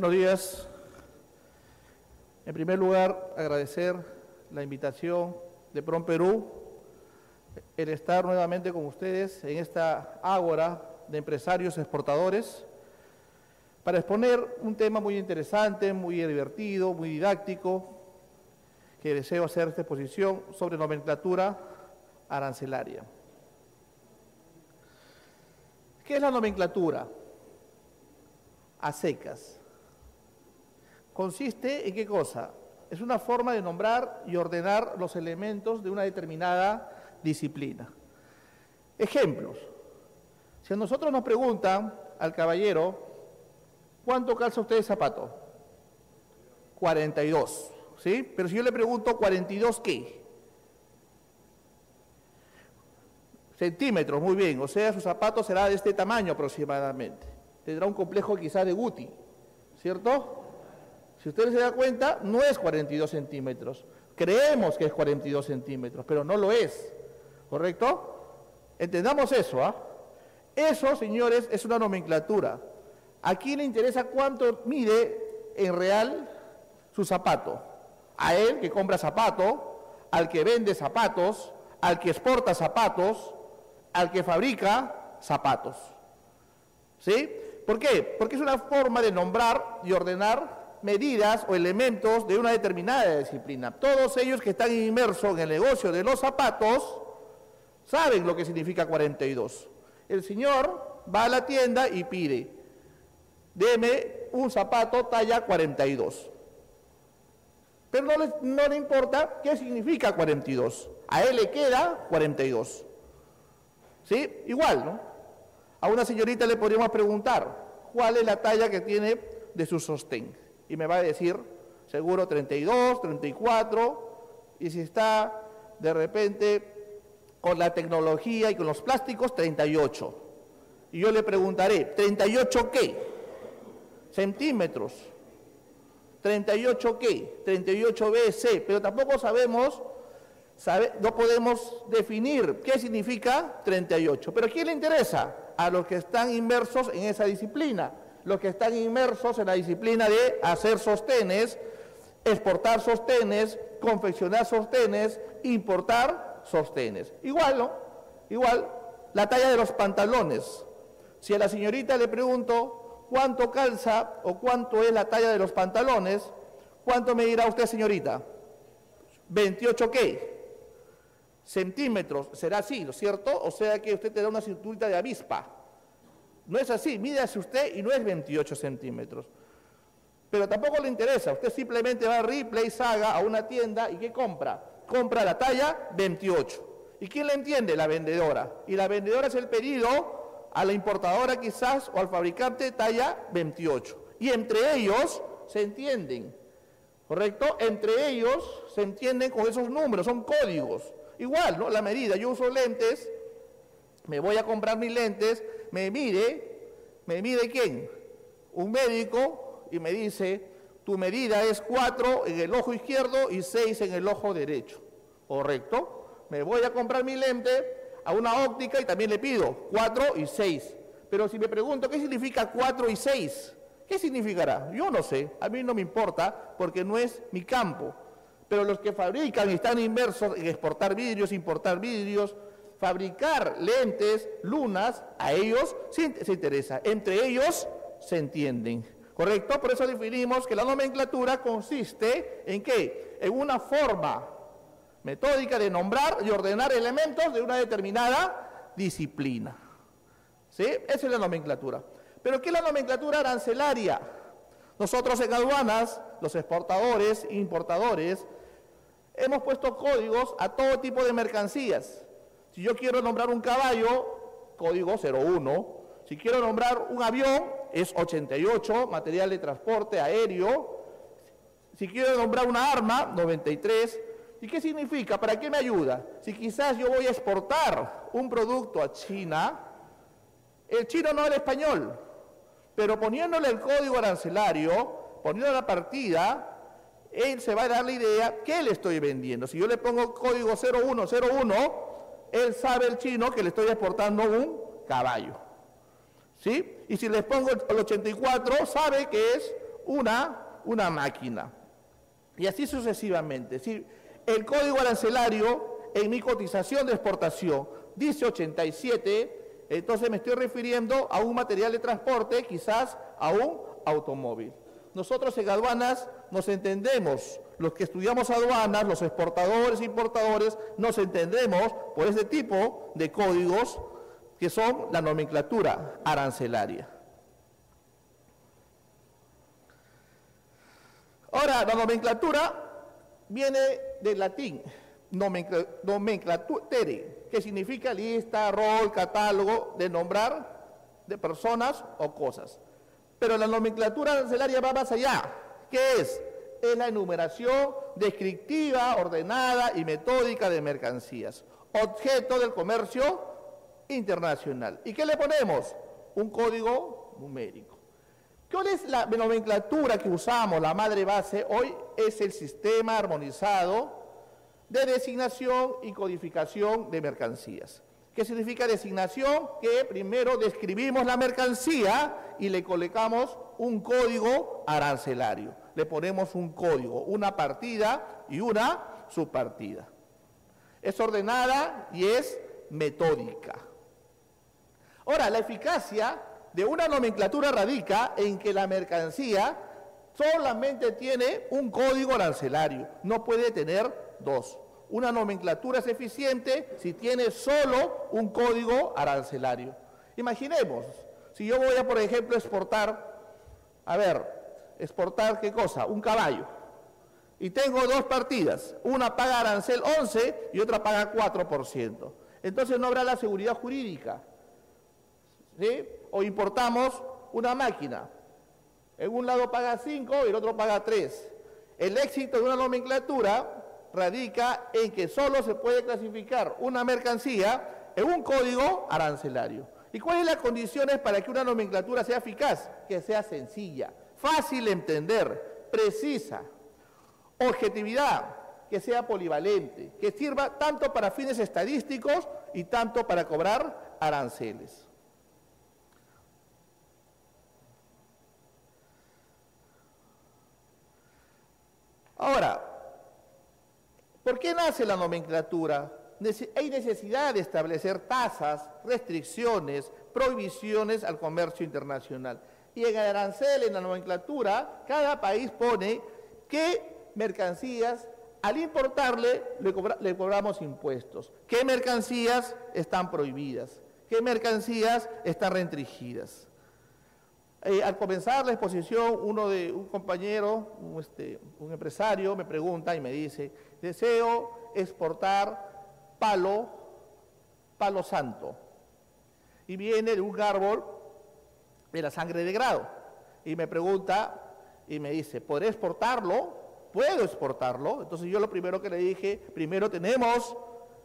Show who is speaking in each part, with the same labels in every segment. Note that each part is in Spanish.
Speaker 1: Buenos días. En primer lugar, agradecer la invitación de PROM Perú, el estar nuevamente con ustedes en esta ágora de empresarios exportadores para exponer un tema muy interesante, muy divertido, muy didáctico, que deseo hacer esta exposición sobre nomenclatura arancelaria. ¿Qué es la nomenclatura? A secas consiste en qué cosa? Es una forma de nombrar y ordenar los elementos de una determinada disciplina. Ejemplos. Si a nosotros nos preguntan al caballero, ¿cuánto calza usted de zapato? 42, ¿sí? Pero si yo le pregunto, ¿42 qué? Centímetros, muy bien, o sea, su zapato será de este tamaño aproximadamente. Tendrá un complejo quizás de Guti, ¿cierto? Si usted se da cuenta, no es 42 centímetros. Creemos que es 42 centímetros, pero no lo es. ¿Correcto? Entendamos eso, ¿ah? Eso, señores, es una nomenclatura. ¿A quién le interesa cuánto mide en real su zapato? A él que compra zapato, al que vende zapatos, al que exporta zapatos, al que fabrica zapatos. ¿Sí? ¿Por qué? Porque es una forma de nombrar y ordenar medidas o elementos de una determinada disciplina. Todos ellos que están inmersos en el negocio de los zapatos saben lo que significa 42. El señor va a la tienda y pide, deme un zapato talla 42. Pero no le, no le importa qué significa 42. A él le queda 42. ¿Sí? Igual, ¿no? A una señorita le podríamos preguntar, ¿cuál es la talla que tiene de su sostén? Y me va a decir seguro 32, 34, y si está de repente con la tecnología y con los plásticos, 38. Y yo le preguntaré, ¿38 qué? Centímetros. ¿38 qué? 38 BC, pero tampoco sabemos, no podemos definir qué significa 38. Pero ¿a quién le interesa? A los que están inmersos en esa disciplina los que están inmersos en la disciplina de hacer sostenes, exportar sostenes, confeccionar sostenes, importar sostenes. Igual, ¿no? Igual, la talla de los pantalones. Si a la señorita le pregunto cuánto calza o cuánto es la talla de los pantalones, ¿cuánto me dirá usted, señorita? 28 qué? Centímetros, será así, ¿no es cierto? O sea que usted tendrá una cinturita de avispa. No es así, mídase usted y no es 28 centímetros. Pero tampoco le interesa, usted simplemente va a Ripley, Saga, a una tienda y ¿qué compra? Compra la talla 28. ¿Y quién le entiende? La vendedora. Y la vendedora es el pedido a la importadora quizás o al fabricante talla 28. Y entre ellos se entienden, ¿correcto? Entre ellos se entienden con esos números, son códigos. Igual, ¿no? La medida, yo uso lentes, me voy a comprar mis lentes, me mide, me mide quién? Un médico y me dice, tu medida es 4 en el ojo izquierdo y 6 en el ojo derecho. ¿Correcto? Me voy a comprar mi lente a una óptica y también le pido 4 y 6. Pero si me pregunto, ¿qué significa 4 y 6? ¿Qué significará? Yo no sé, a mí no me importa porque no es mi campo. Pero los que fabrican y están inmersos en exportar vidrios, importar vidrios, fabricar lentes, lunas, a ellos se, se interesa. Entre ellos se entienden. ¿Correcto? Por eso definimos que la nomenclatura consiste en qué? En una forma metódica de nombrar y ordenar elementos de una determinada disciplina. ¿Sí? Esa es la nomenclatura. Pero ¿qué es la nomenclatura arancelaria? Nosotros en aduanas, los exportadores e importadores, hemos puesto códigos a todo tipo de mercancías. Si yo quiero nombrar un caballo, código 01. Si quiero nombrar un avión, es 88, material de transporte aéreo. Si quiero nombrar una arma, 93. ¿Y qué significa? ¿Para qué me ayuda? Si quizás yo voy a exportar un producto a China, el chino no habla español, pero poniéndole el código arancelario, poniendo la partida, él se va a dar la idea que le estoy vendiendo. Si yo le pongo código 0101, él sabe el chino que le estoy exportando un caballo. ¿Sí? Y si les pongo el 84, sabe que es una, una máquina. Y así sucesivamente. Si el código arancelario en mi cotización de exportación dice 87, entonces me estoy refiriendo a un material de transporte, quizás a un automóvil. Nosotros en aduanas nos entendemos, los que estudiamos aduanas, los exportadores e importadores, nos entendemos por ese tipo de códigos que son la nomenclatura arancelaria. Ahora, la nomenclatura viene del latín, nomenclature, que significa lista, rol, catálogo de nombrar de personas o cosas. Pero la nomenclatura arancelaria va más allá. ¿Qué es? Es la enumeración descriptiva, ordenada y metódica de mercancías, objeto del comercio internacional. ¿Y qué le ponemos? Un código numérico. ¿Cuál es la nomenclatura que usamos, la madre base? Hoy es el sistema armonizado de designación y codificación de mercancías. ¿Qué significa designación? Que primero describimos la mercancía y le colocamos un código arancelario. Le ponemos un código, una partida y una subpartida. Es ordenada y es metódica. Ahora, la eficacia de una nomenclatura radica en que la mercancía solamente tiene un código arancelario, no puede tener dos. Una nomenclatura es eficiente si tiene solo un código arancelario. Imaginemos, si yo voy a, por ejemplo, exportar, a ver, exportar qué cosa, un caballo, y tengo dos partidas, una paga arancel 11 y otra paga 4%. Entonces no habrá la seguridad jurídica. ¿sí? o importamos una máquina. En un lado paga 5 y el otro paga 3. El éxito de una nomenclatura radica en que solo se puede clasificar una mercancía en un código arancelario. ¿Y cuáles son las condiciones para que una nomenclatura sea eficaz? Que sea sencilla, fácil de entender, precisa, objetividad, que sea polivalente, que sirva tanto para fines estadísticos y tanto para cobrar aranceles. Ahora, ¿por qué nace la nomenclatura? Hay necesidad de establecer tasas, restricciones, prohibiciones al comercio internacional. Y en el arancel, en la nomenclatura, cada país pone qué mercancías, al importarle, le, cobramos impuestos. ¿Qué mercancías están prohibidas? ¿Qué mercancías están restringidas? Eh, al comenzar la exposición, uno de un compañero, un, este, un empresario, me pregunta y me dice, deseo exportar palo, palo santo. Y viene de un árbol de la sangre de grado. Y me pregunta y me dice, ¿podré exportarlo? ¿Puedo exportarlo? Entonces yo lo primero que le dije, primero tenemos,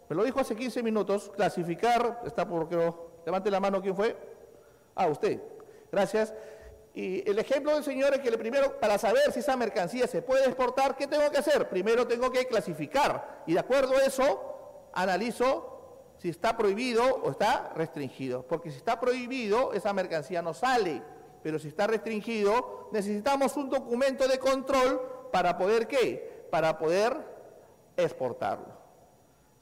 Speaker 1: me lo dijo hace 15 minutos, clasificar, está por, creo, levante la mano, ¿quién fue? Ah, usted Gracias. Y el ejemplo del Señor es que primero, para saber si esa mercancía se puede exportar, ¿qué tengo que hacer? Primero tengo que clasificar. Y de acuerdo a eso, analizo si está prohibido o está restringido. Porque si está prohibido, esa mercancía no sale. Pero si está restringido, necesitamos un documento de control para poder, ¿qué? Para poder exportarlo.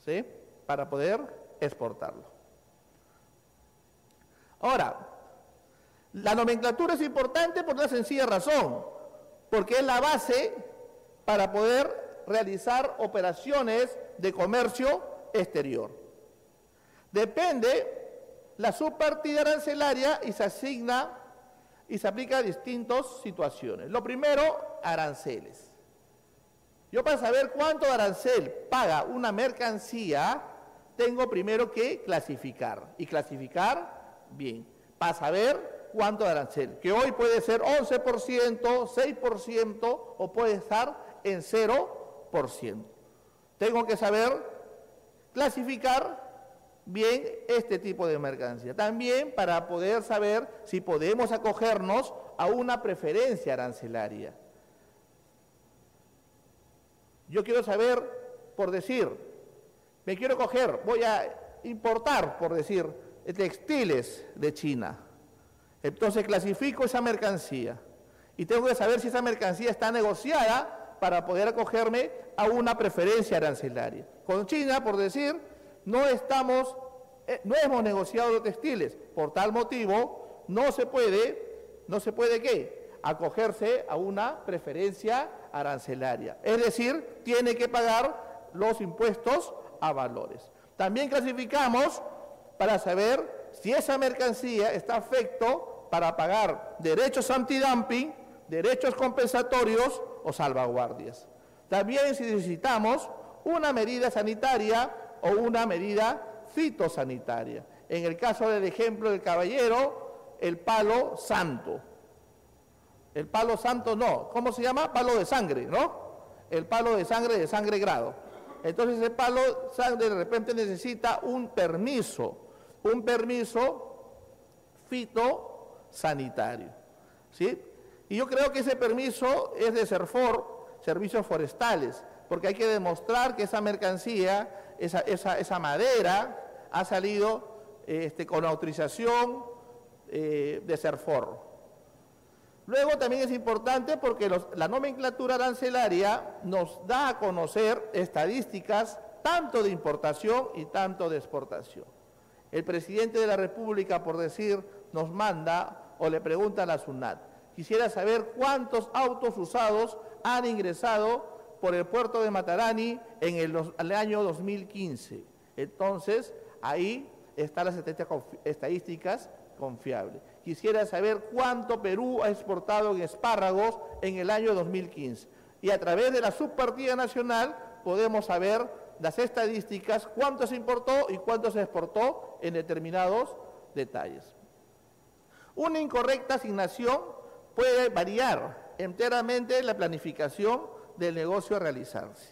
Speaker 1: ¿Sí? Para poder exportarlo. Ahora, la nomenclatura es importante por una sencilla razón, porque es la base para poder realizar operaciones de comercio exterior. Depende la subpartida arancelaria y se asigna y se aplica a distintas situaciones. Lo primero, aranceles. Yo para saber cuánto arancel paga una mercancía, tengo primero que clasificar y clasificar bien, para saber cuánto arancel, que hoy puede ser 11%, 6% o puede estar en 0%. Tengo que saber clasificar bien este tipo de mercancía. También para poder saber si podemos acogernos a una preferencia arancelaria. Yo quiero saber, por decir, me quiero coger, voy a importar, por decir, textiles de China entonces clasifico esa mercancía Y tengo que saber si esa mercancía está negociada para poder acogerme a una preferencia arancelaria. Con China, por decir, no estamos, eh, no hemos negociado textiles. Por tal motivo, no se puede, no se puede qué? Acogerse a una preferencia arancelaria. Es decir, tiene que pagar los impuestos a valores. También clasificamos para saber si esa mercancía está afecto para pagar derechos antidumping, derechos compensatorios o salvaguardias. También si necesitamos una medida sanitaria o una medida fitosanitaria. En el caso del ejemplo del caballero, el palo santo. El palo santo no, ¿cómo se llama? Palo de sangre, ¿no? El palo de sangre de sangre grado. Entonces el palo sangre de repente necesita un permiso, un permiso fitosanitario. ¿sí? Y yo creo que ese permiso es de SERFOR, Servicios Forestales, porque hay que demostrar que esa mercancía, esa, esa, madera, ha salido este, con autorización eh, de SERFOR. Luego también es importante porque la nomenclatura arancelaria nos da a conocer estadísticas tanto de importación y tanto de exportación. El presidente de la República, por decir, nos manda o le pregunta a la SUNAT. Quisiera saber cuántos autos usados han ingresado por el puerto de Matarani en el, año 2015. Entonces, ahí están las estadísticas confiables. Quisiera saber cuánto Perú ha exportado en espárragos en el año 2015. Y a través de la subpartida nacional podemos saber las estadísticas, cuánto se importó y cuánto se exportó en determinados detalles. Una incorrecta asignación puede variar enteramente la planificación del negocio a realizarse.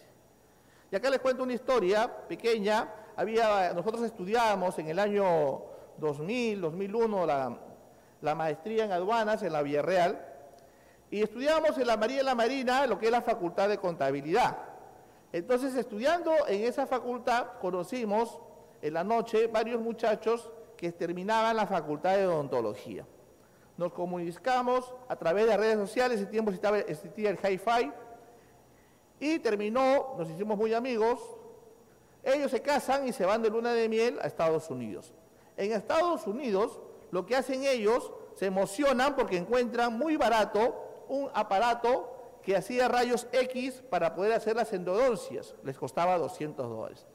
Speaker 1: Y acá les cuento una historia pequeña. Había, nosotros estudiábamos en el año 2000, 2001 la, la maestría en aduanas en la Villarreal y estudiábamos en la María la Marina lo que es la Facultad de Contabilidad. Entonces, estudiando en esa facultad, conocimos en la noche varios muchachos que terminaban la Facultad de Odontología. Nos comunicamos a través de redes sociales, ese tiempo existía el hi-fi, y terminó, nos hicimos muy amigos, ellos se casan y se van de luna de miel a Estados Unidos. En Estados Unidos, lo que hacen ellos, se emocionan porque encuentran muy barato un aparato que hacía rayos X para poder hacer las endodoncias. Les costaba 200 dólares.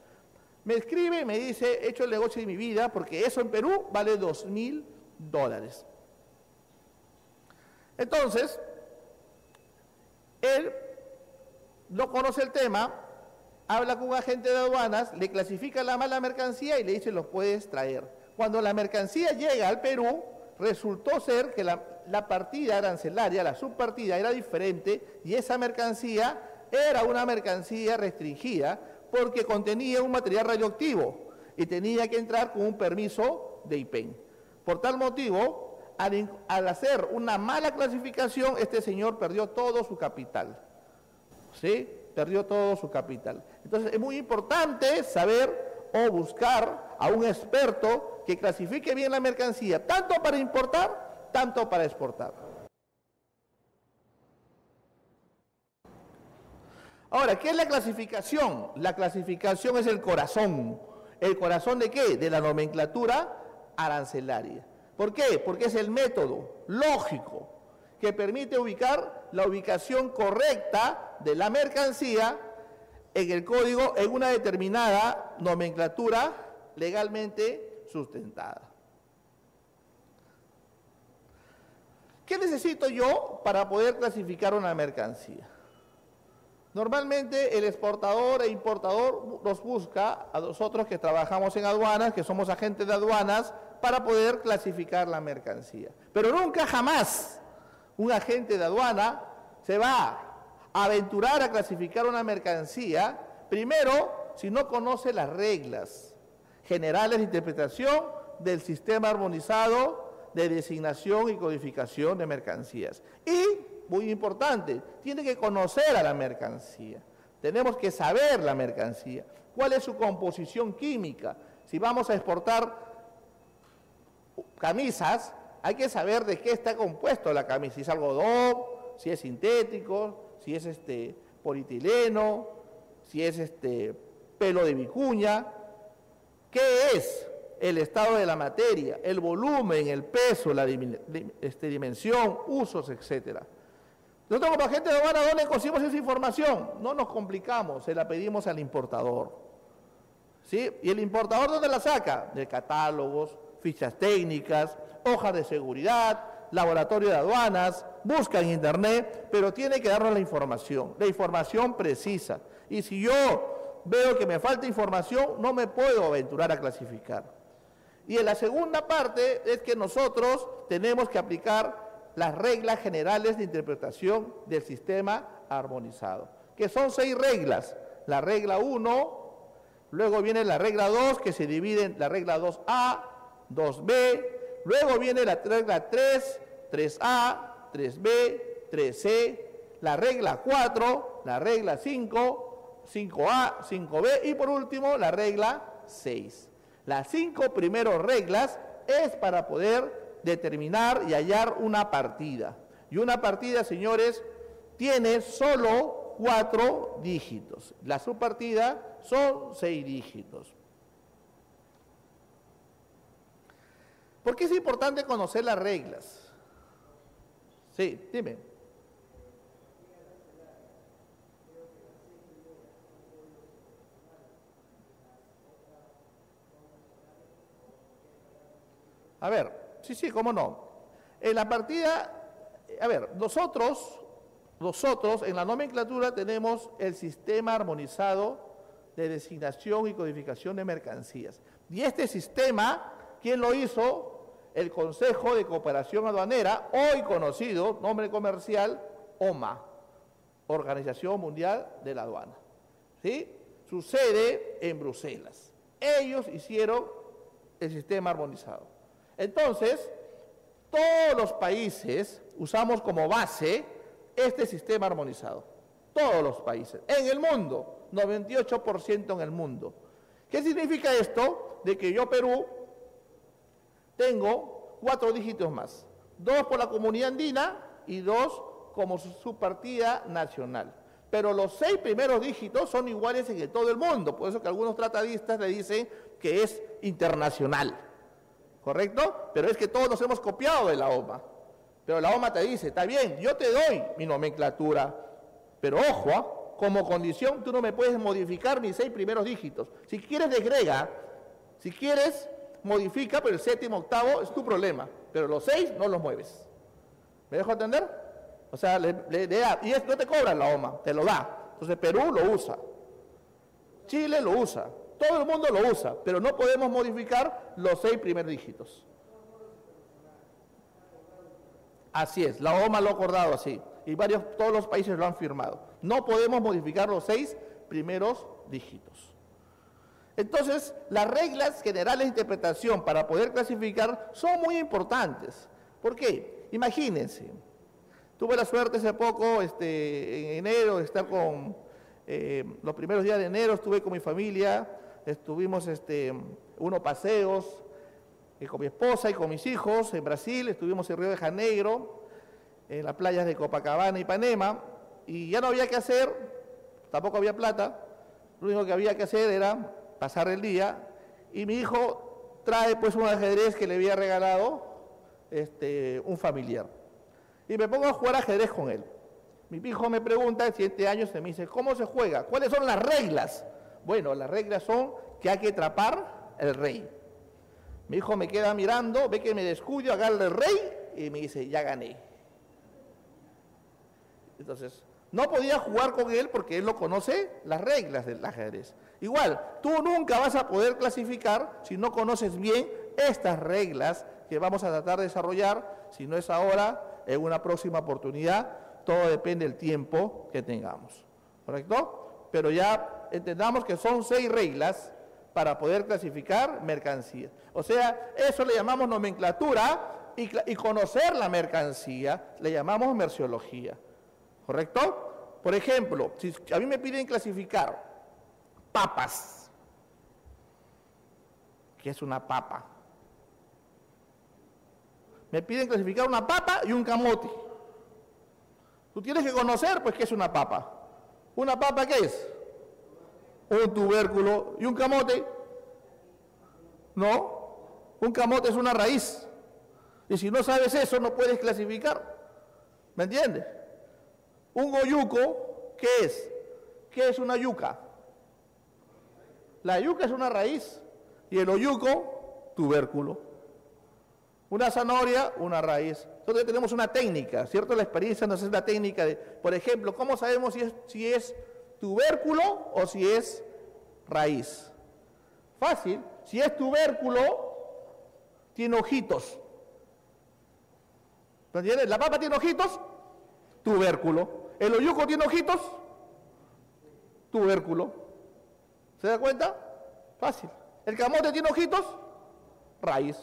Speaker 1: Me escribe y me dice, he hecho el negocio de mi vida porque eso en Perú vale 2 mil dólares. Entonces, él no conoce el tema, habla con un agente de aduanas, le clasifica la mala mercancía y le dice, lo puedes traer. Cuando la mercancía llega al Perú, resultó ser que la, partida arancelaria, la subpartida era diferente y esa mercancía era una mercancía restringida porque contenía un material radioactivo y tenía que entrar con un permiso de IPEN. Por tal motivo, al hacer una mala clasificación, este señor perdió todo su capital. ¿Sí? Perdió todo su capital. Entonces es muy importante saber o buscar a un experto que clasifique bien la mercancía, tanto para importar, tanto para exportar. Ahora, ¿qué es la clasificación? La clasificación es el corazón. ¿El corazón de qué? De la nomenclatura arancelaria. ¿Por qué? Porque es el método lógico que permite ubicar la ubicación correcta de la mercancía en el código en una determinada nomenclatura legalmente sustentada. ¿Qué necesito yo para poder clasificar una mercancía? Normalmente el exportador e importador nos busca a nosotros que trabajamos en aduanas, que somos agentes de aduanas, para poder clasificar la mercancía. Pero nunca jamás un agente de aduana se va a aventurar a clasificar una mercancía, primero, si no conoce las reglas generales de interpretación del sistema armonizado de designación y codificación de mercancías. Y, muy importante, tiene que conocer a la mercancía. Tenemos que saber la mercancía, cuál es su composición química. Si vamos a exportar camisas, hay que saber de qué está compuesto la camisa, si es algodón, si es sintético, si es este polietileno, si es este pelo de vicuña. ¿Qué es el estado de la materia, el volumen, el peso, la este, dimensión, usos, etcétera? Nosotros como agente de aduana, ¿dónde conseguimos esa información? No nos complicamos, se la pedimos al importador. ¿Sí? ¿Y el importador dónde la saca? De catálogos, fichas técnicas, hojas de seguridad, laboratorio de aduanas, busca en internet, pero tiene que darnos la información, la información precisa. Y si yo veo que me falta información, no me puedo aventurar a clasificar. Y en la segunda parte es que nosotros tenemos que aplicar las reglas generales de interpretación del sistema armonizado, que son seis reglas. La regla 1, luego viene la regla 2, que se divide en la regla 2A, 2B, luego viene la regla 3, 3A, 3B, 3C, la regla 4, la regla 5, 5A, 5B y por último la regla 6. Las cinco primeras reglas es para poder determinar y hallar una partida. Y una partida, señores, tiene solo cuatro dígitos. La subpartida son seis dígitos. ¿Por qué es importante conocer las reglas? Sí, dime. A ver, Sí, sí, cómo no. En la partida, a ver, nosotros, nosotros en la nomenclatura tenemos el sistema armonizado de designación y codificación de mercancías. Y este sistema, ¿quién lo hizo? El Consejo de Cooperación Aduanera, hoy conocido, nombre comercial, OMA, Organización Mundial de la Aduana. ¿Sí? Su sede en Bruselas. Ellos hicieron el sistema armonizado. Entonces, todos los países usamos como base este sistema armonizado. Todos los países. En el mundo, 98% en el mundo. ¿Qué significa esto? De que yo, Perú, tengo cuatro dígitos más. Dos por la comunidad andina y dos como su partida nacional. Pero los seis primeros dígitos son iguales en todo el mundo. Por eso que algunos tratadistas le dicen que es internacional. ¿correcto? Pero es que todos nos hemos copiado de la OMA. Pero la OMA te dice, está bien, yo te doy mi nomenclatura, pero ojo, ¿ah? como condición tú no me puedes modificar mis seis primeros dígitos. Si quieres degrega, si quieres modifica, pero el séptimo, octavo es tu problema, pero los seis no los mueves. ¿Me dejo entender? O sea, le, y es, no te cobran la OMA, te lo da. Entonces Perú lo usa, Chile lo usa, todo el mundo lo usa, pero no podemos modificar los seis primeros dígitos. Así es, la OMA lo ha acordado así y varios, todos los países lo han firmado. No podemos modificar los seis primeros dígitos. Entonces, las reglas generales de interpretación para poder clasificar son muy importantes. ¿Por qué? Imagínense, tuve la suerte hace poco, este, en enero, de estar con eh, los primeros días de enero, estuve con mi familia estuvimos este, unos paseos eh, con mi esposa y con mis hijos en Brasil, estuvimos en Río de Janeiro, en las playas de Copacabana y Panema, y ya no había que hacer, tampoco había plata, lo único que había que hacer era pasar el día, y mi hijo trae pues un ajedrez que le había regalado este, un familiar. Y me pongo a jugar ajedrez con él. Mi hijo me pregunta, siete años, se me dice, ¿cómo se juega? ¿Cuáles son las reglas? Bueno, las reglas son que hay que atrapar el rey. Mi hijo me queda mirando, ve que me descuido, agarra el rey y me dice, ya gané. Entonces, no podía jugar con él porque él no conoce las reglas del ajedrez. Igual, tú nunca vas a poder clasificar si no conoces bien estas reglas que vamos a tratar de desarrollar, si no es ahora, en una próxima oportunidad, todo depende del tiempo que tengamos. ¿Correcto? Pero ya entendamos que son seis reglas para poder clasificar mercancías. O sea, eso le llamamos nomenclatura y, conocer la mercancía le llamamos merciología. ¿Correcto? Por ejemplo, si a mí me piden clasificar papas, ¿qué es una papa? Me piden clasificar una papa y un camote. Tú tienes que conocer, pues, qué es una papa. ¿Una papa qué es? Un tubérculo y un camote. No, un camote es una raíz. Y si no sabes eso, no puedes clasificar. ¿Me entiendes? Un oyuco, ¿qué es? ¿Qué es una yuca? La yuca es una raíz y el oyuco, tubérculo. Una zanahoria, una raíz. Entonces tenemos una técnica, ¿cierto? La experiencia nos es la técnica de, por ejemplo, ¿cómo sabemos si es, si es tubérculo o si es raíz? Fácil. Si es tubérculo, tiene ojitos. ¿Me entiendes? La papa tiene ojitos, tubérculo. El oyuco tiene ojitos, tubérculo. ¿Se da cuenta? Fácil. El camote tiene ojitos, raíz.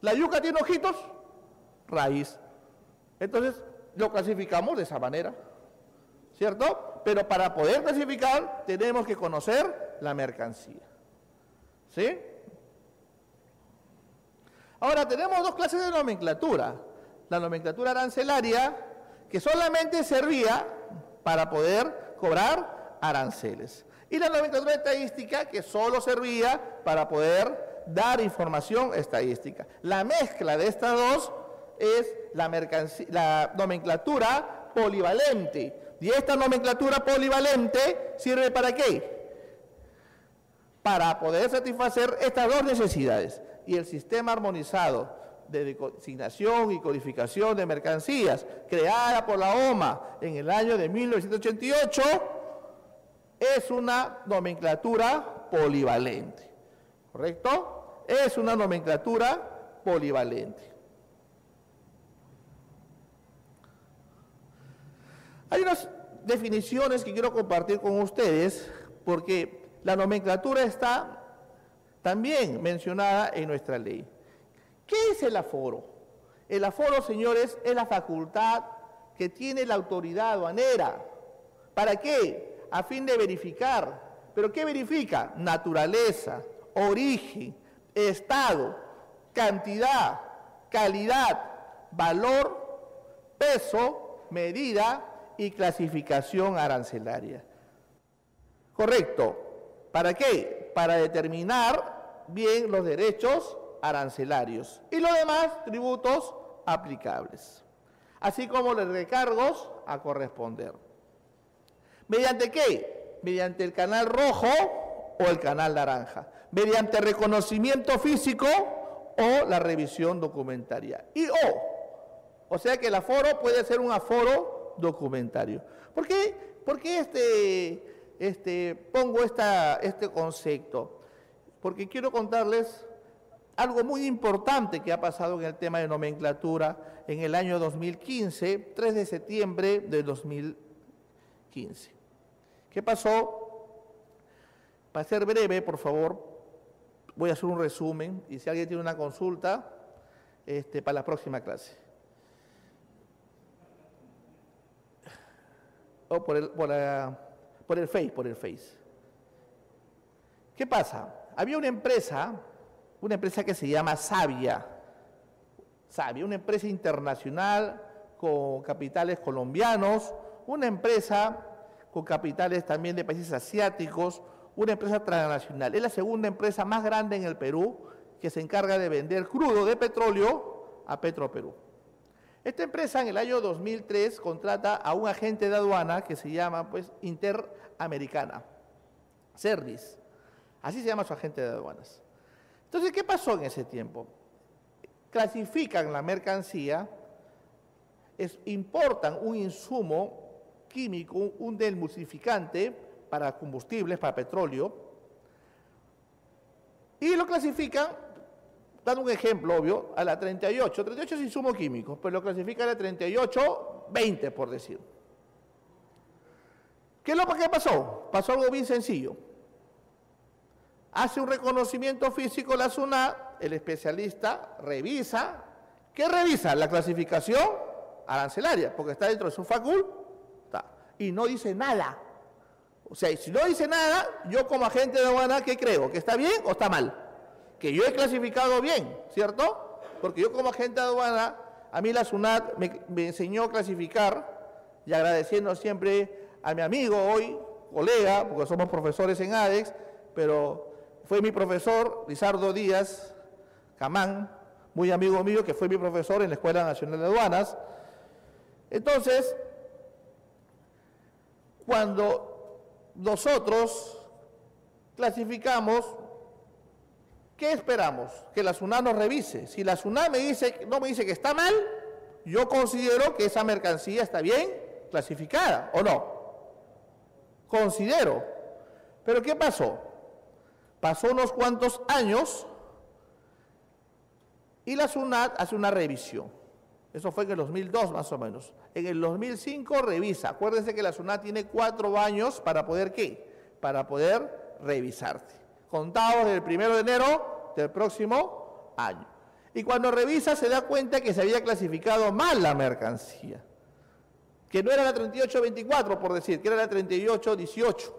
Speaker 1: La yuca tiene ojitos, raíz. Entonces lo clasificamos de esa manera. ¿Cierto? Pero para poder clasificar tenemos que conocer la mercancía. ¿Sí? Ahora tenemos dos clases de nomenclatura. La nomenclatura arancelaria, que solamente servía para poder cobrar aranceles. Y la nomenclatura estadística, que solo servía para poder dar información estadística. La mezcla de estas dos es la, la nomenclatura polivalente. Y esta nomenclatura polivalente sirve para qué? Para poder satisfacer estas dos necesidades. Y el sistema armonizado de designación y codificación de mercancías, creada por la OMA en el año de 1988, es una nomenclatura polivalente. ¿Correcto? Es una nomenclatura polivalente. Hay unas definiciones que quiero compartir con ustedes porque la nomenclatura está también mencionada en nuestra ley. ¿Qué es el aforo? El aforo, señores, es la facultad que tiene la autoridad aduanera. ¿Para qué? A fin de verificar. ¿Pero qué verifica? Naturaleza, origen, estado, cantidad, calidad, valor, peso, medida y clasificación arancelaria. Correcto. ¿Para qué? Para determinar bien los derechos arancelarios y los demás tributos aplicables, así como los recargos a corresponder. ¿Mediante qué? Mediante el canal rojo o el canal naranja, mediante reconocimiento físico o la revisión documentaria. Y o, o sea que el aforo puede ser un aforo documentario. ¿Por qué, ¿Por qué este, este, pongo este concepto? Porque quiero contarles algo muy importante que ha pasado en el tema de nomenclatura en el año 2015, 3 de septiembre de 2015. ¿Qué pasó? Para ser breve, por favor, voy a hacer un resumen y si alguien tiene una consulta, este, para la próxima clase. O por el, por, por el Face, por el Face. ¿Qué pasa? Había una empresa una empresa que se llama Sabia. Sabia, una empresa internacional con capitales colombianos, una empresa con capitales también de países asiáticos, una empresa transnacional. Es la segunda empresa más grande en el Perú que se encarga de vender crudo de petróleo a Petroperú. Esta empresa en el año 2003 contrata a un agente de aduana que se llama pues Interamericana, Cerdis. Así se llama su agente de aduanas. Entonces, ¿qué pasó en ese tiempo? Clasifican la mercancía, importan un insumo químico, un demulsificante para combustibles, para petróleo, y lo clasifican, dando un ejemplo obvio, a la 38. 38 es insumo químico, pero lo clasifican a la 38, 20 por decir. ¿Qué es lo que pasó? Pasó algo bien sencillo hace un reconocimiento físico la SUNAT, el especialista revisa, ¿qué revisa? La clasificación arancelaria, porque está dentro de su facultad y no dice nada. O sea, si no dice nada, yo como agente de aduana, ¿qué creo? ¿Que está bien o está mal? Que yo he clasificado bien, ¿cierto? Porque yo como agente de aduana A mí la SUNAT me, me enseñó a clasificar y agradeciendo siempre a mi amigo hoy, colega, porque somos profesores en ADEX, pero fue mi profesor, Lizardo Díaz Camán, muy amigo mío, que fue mi profesor en la Escuela Nacional de Aduanas. Entonces, cuando nosotros clasificamos, ¿qué esperamos? Que la SUNAT nos revise. Si la SUNAT me dice, no me dice que está mal, yo considero que esa mercancía está bien clasificada, ¿o no? Considero. Pero ¿qué pasó? Pasó unos cuantos años y la SUNAT hace una revisión. Eso fue en el 2002 más o menos. En el 2005 revisa. Acuérdense que la SUNAT tiene cuatro años para poder qué? Para poder revisarte. Contados del primero de enero del próximo año. Y cuando revisa se da cuenta que se había clasificado mal la mercancía. Que no era la 3824, por decir, que era la 3818.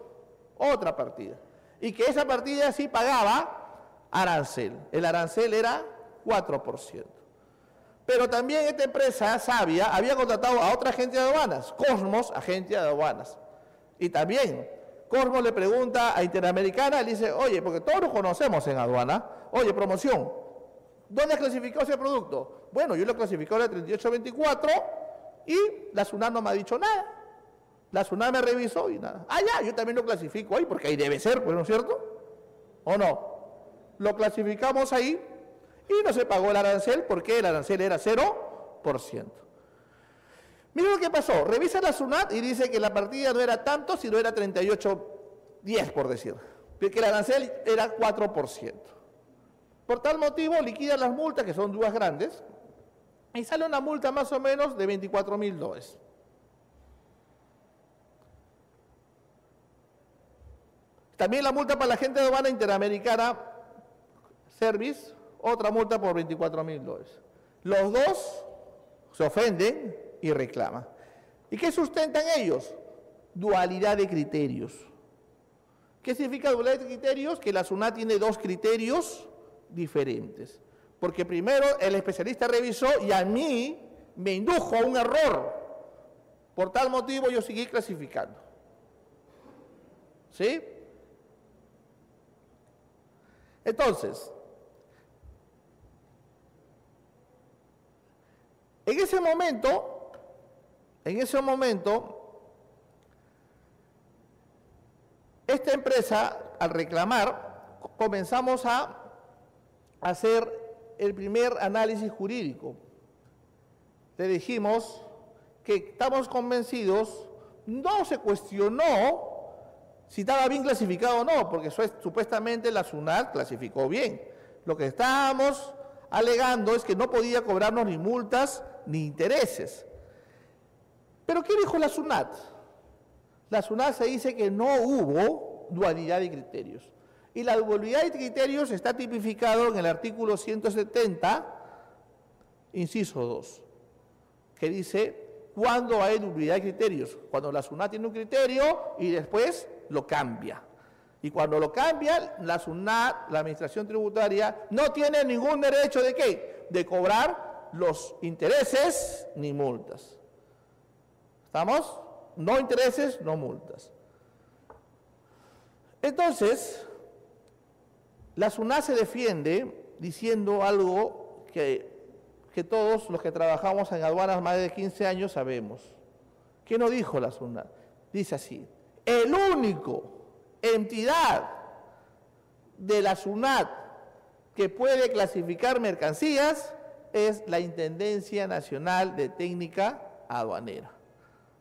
Speaker 1: Otra partida. Y que esa partida sí pagaba arancel. El arancel era 4%. Pero también esta empresa sabia había contratado a otra agencia de aduanas, Cosmos, agencia de aduanas. Y también Cosmos le pregunta a Interamericana, le dice, oye, porque todos nos conocemos en aduana, oye, promoción, ¿dónde has clasificado ese producto? Bueno, yo lo clasificado en la 3824 y la SUNAT no me ha dicho nada. La SUNAT me revisó y nada. Ah, ya, yo también lo clasifico ahí, porque ahí debe ser, pues, ¿no es cierto? ¿O no? Lo clasificamos ahí y no se pagó el arancel porque el arancel era 0%. Mira lo que pasó, revisa la SUNAT y dice que la partida no era tanto, sino era 38.10 por decir, que el arancel era 4%. Por tal motivo liquida las multas, que son dudas grandes, y sale una multa más o menos de 24 mil dólares. También la multa para la gente de aduana interamericana Service otra multa por 24 mil dólares. Los dos se ofenden y reclaman. ¿Y qué sustentan ellos? Dualidad de criterios. ¿Qué significa dualidad de criterios? Que la SUNAT tiene dos criterios diferentes. Porque primero el especialista revisó y a mí me indujo a un error. Por tal motivo yo seguí clasificando. ¿Sí? Entonces, En ese momento, en ese momento, esta empresa, al reclamar, comenzamos a hacer el primer análisis jurídico. Le dijimos que estamos convencidos, no se cuestionó si estaba bien clasificado o no, porque supuestamente la SUNAT clasificó bien. Lo que estábamos alegando es que no podía cobrarnos ni multas ni intereses. Pero ¿qué dijo la SUNAT? La SUNAT se dice que no hubo dualidad de criterios. Y la dualidad de criterios está tipificado en el artículo 170, inciso 2, que dice cuando hay dualidad de criterios. Cuando la SUNAT tiene un criterio y después lo cambia. Y cuando lo cambia, la SUNAT, la Administración Tributaria, no tiene ningún derecho de qué? De cobrar los intereses ni multas. ¿Estamos? No intereses, no multas. Entonces, la SUNAT se defiende diciendo algo que, que todos los que trabajamos en aduanas más de 15 años sabemos. ¿Qué no dijo la SUNAT? Dice así, el único entidad de la SUNAT que puede clasificar mercancías es la Intendencia Nacional de Técnica Aduanera,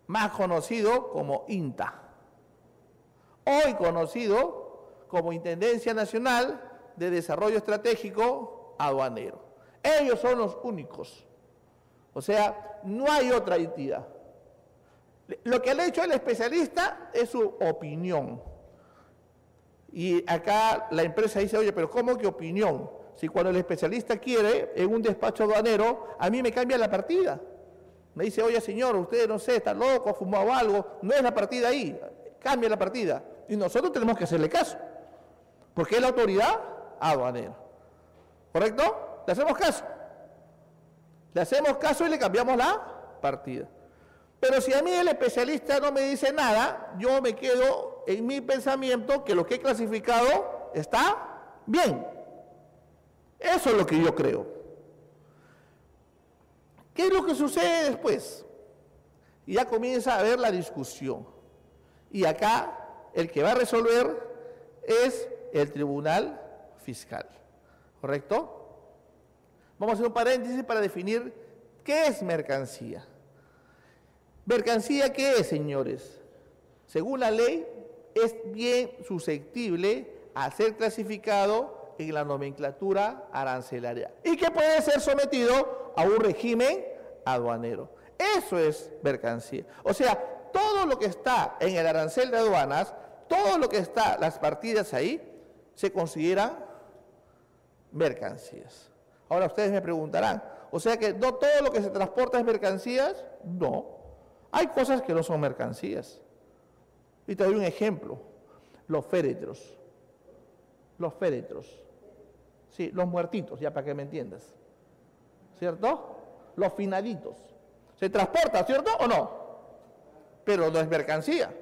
Speaker 1: más conocido como INTA, hoy conocido como Intendencia Nacional de Desarrollo Estratégico Aduanero. Ellos son los únicos. O sea, no hay otra entidad. Lo que le ha hecho el especialista es su opinión. Y acá la empresa dice, oye, pero ¿cómo que opinión? Si cuando el especialista quiere, en un despacho aduanero, a mí me cambia la partida. Me dice, oye señor, usted no sé, está loco, ha fumado algo, no es la partida ahí, cambia la partida. Y nosotros tenemos que hacerle caso, porque es la autoridad aduanera. ¿Correcto? Le hacemos caso. Le hacemos caso y le cambiamos la partida. Pero si a mí el especialista no me dice nada, yo me quedo en mi pensamiento que lo que he clasificado está bien. Eso es lo que yo creo. ¿Qué es lo que sucede después? Ya comienza a haber la discusión. Y acá el que va a resolver es el tribunal fiscal. ¿Correcto? Vamos a hacer un paréntesis para definir qué es mercancía. ¿Mercancía qué es, señores? Según la ley, es bien susceptible a ser clasificado en la nomenclatura arancelaria y que puede ser sometido a un régimen aduanero. Eso es mercancía. O sea, todo lo que está en el arancel de aduanas, todo lo que está, las partidas ahí, se consideran mercancías. Ahora ustedes me preguntarán, o sea que no todo lo que se transporta es mercancías, no. Hay cosas que no son mercancías. Y te doy un ejemplo, los féretros. Los féretros. Sí, los muertitos, ya para que me entiendas. ¿Cierto? Los finaditos. Se transporta, ¿cierto o no? Pero no es mercancía.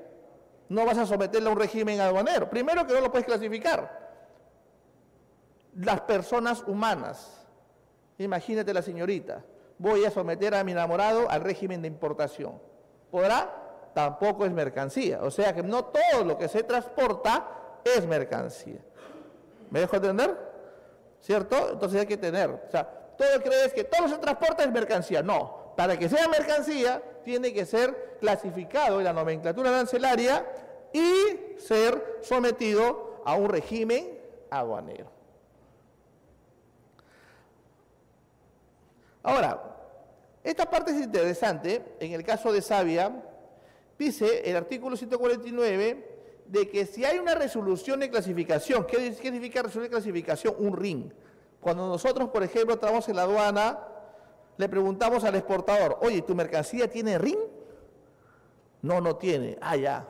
Speaker 1: No vas a someterle a un régimen aduanero. Primero que no lo puedes clasificar. Las personas humanas. Imagínate la señorita. Voy a someter a mi enamorado al régimen de importación. ¿Podrá? Tampoco es mercancía. O sea que no todo lo que se transporta es mercancía. ¿Me dejo entender? ¿Cierto? Entonces hay que tener. O sea, todo crees que todo lo que se transporta es mercancía. No. Para que sea mercancía, tiene que ser clasificado en la nomenclatura arancelaria y ser sometido a un régimen aduanero. Ahora, esta parte es interesante, en el caso de Sabia, dice el artículo 149 de que si hay una resolución de clasificación, ¿qué significa resolución de clasificación? Un RIN. Cuando nosotros, por ejemplo, estamos en la aduana, le preguntamos al exportador, oye, ¿tu mercancía tiene RIN? No, no tiene. Ah, ya.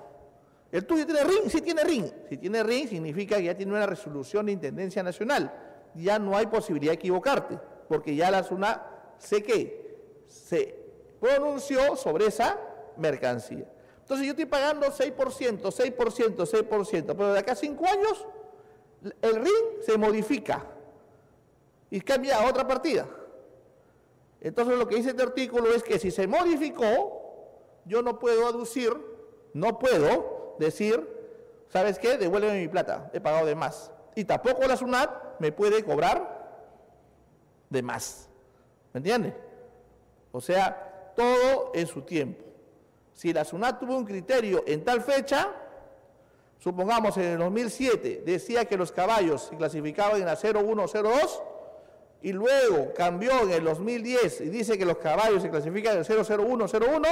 Speaker 1: ¿El tuyo tiene RIN? Sí tiene RIN. Si tiene RIN significa que ya tiene una resolución de Intendencia Nacional. Ya no hay posibilidad de equivocarte, porque ya la SUNA sé que se pronunció sobre esa mercancía. Entonces yo estoy pagando 6%, 6%, 6%, pero de acá a 5 años el RIN se modifica y cambia a otra partida. Entonces lo que dice este artículo es que si se modificó, yo no puedo aducir, no puedo decir, ¿sabes qué? Devuélveme mi plata, he pagado de más. Y tampoco la SUNAT me puede cobrar de más. ¿Me entiendes? O sea, todo en su tiempo. Si la SUNAT tuvo un criterio en tal fecha, supongamos en el 2007 decía que los caballos se clasificaban en la 0102 y luego cambió en el 2010 y dice que los caballos se clasifican en el 00101,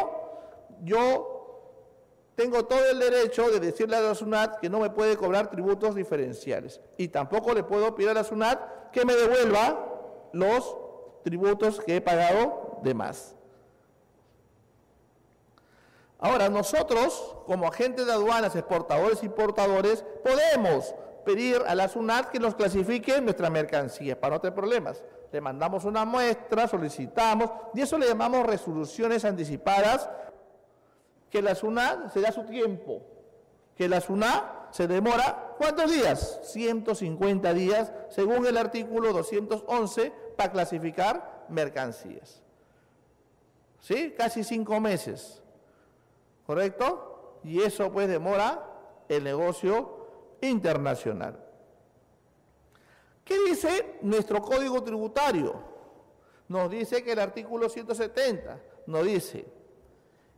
Speaker 1: yo tengo todo el derecho de decirle a la SUNAT que no me puede cobrar tributos diferenciales. Y tampoco le puedo pedir a la SUNAT que me devuelva los tributos que he pagado de más. Ahora, nosotros, como agentes de aduanas, exportadores y importadores, podemos pedir a la SUNAT que nos clasifique nuestra mercancía para no tener problemas. Le mandamos una muestra, solicitamos, y eso le llamamos resoluciones anticipadas, que la SUNAT se da su tiempo, que la SUNAT se demora, ¿cuántos días? 150 días, según el artículo 211, para clasificar mercancías. ¿Sí? Casi cinco meses, ¿correcto? Y eso pues demora el negocio internacional. ¿Qué dice nuestro código tributario? Nos dice que el artículo 170 nos dice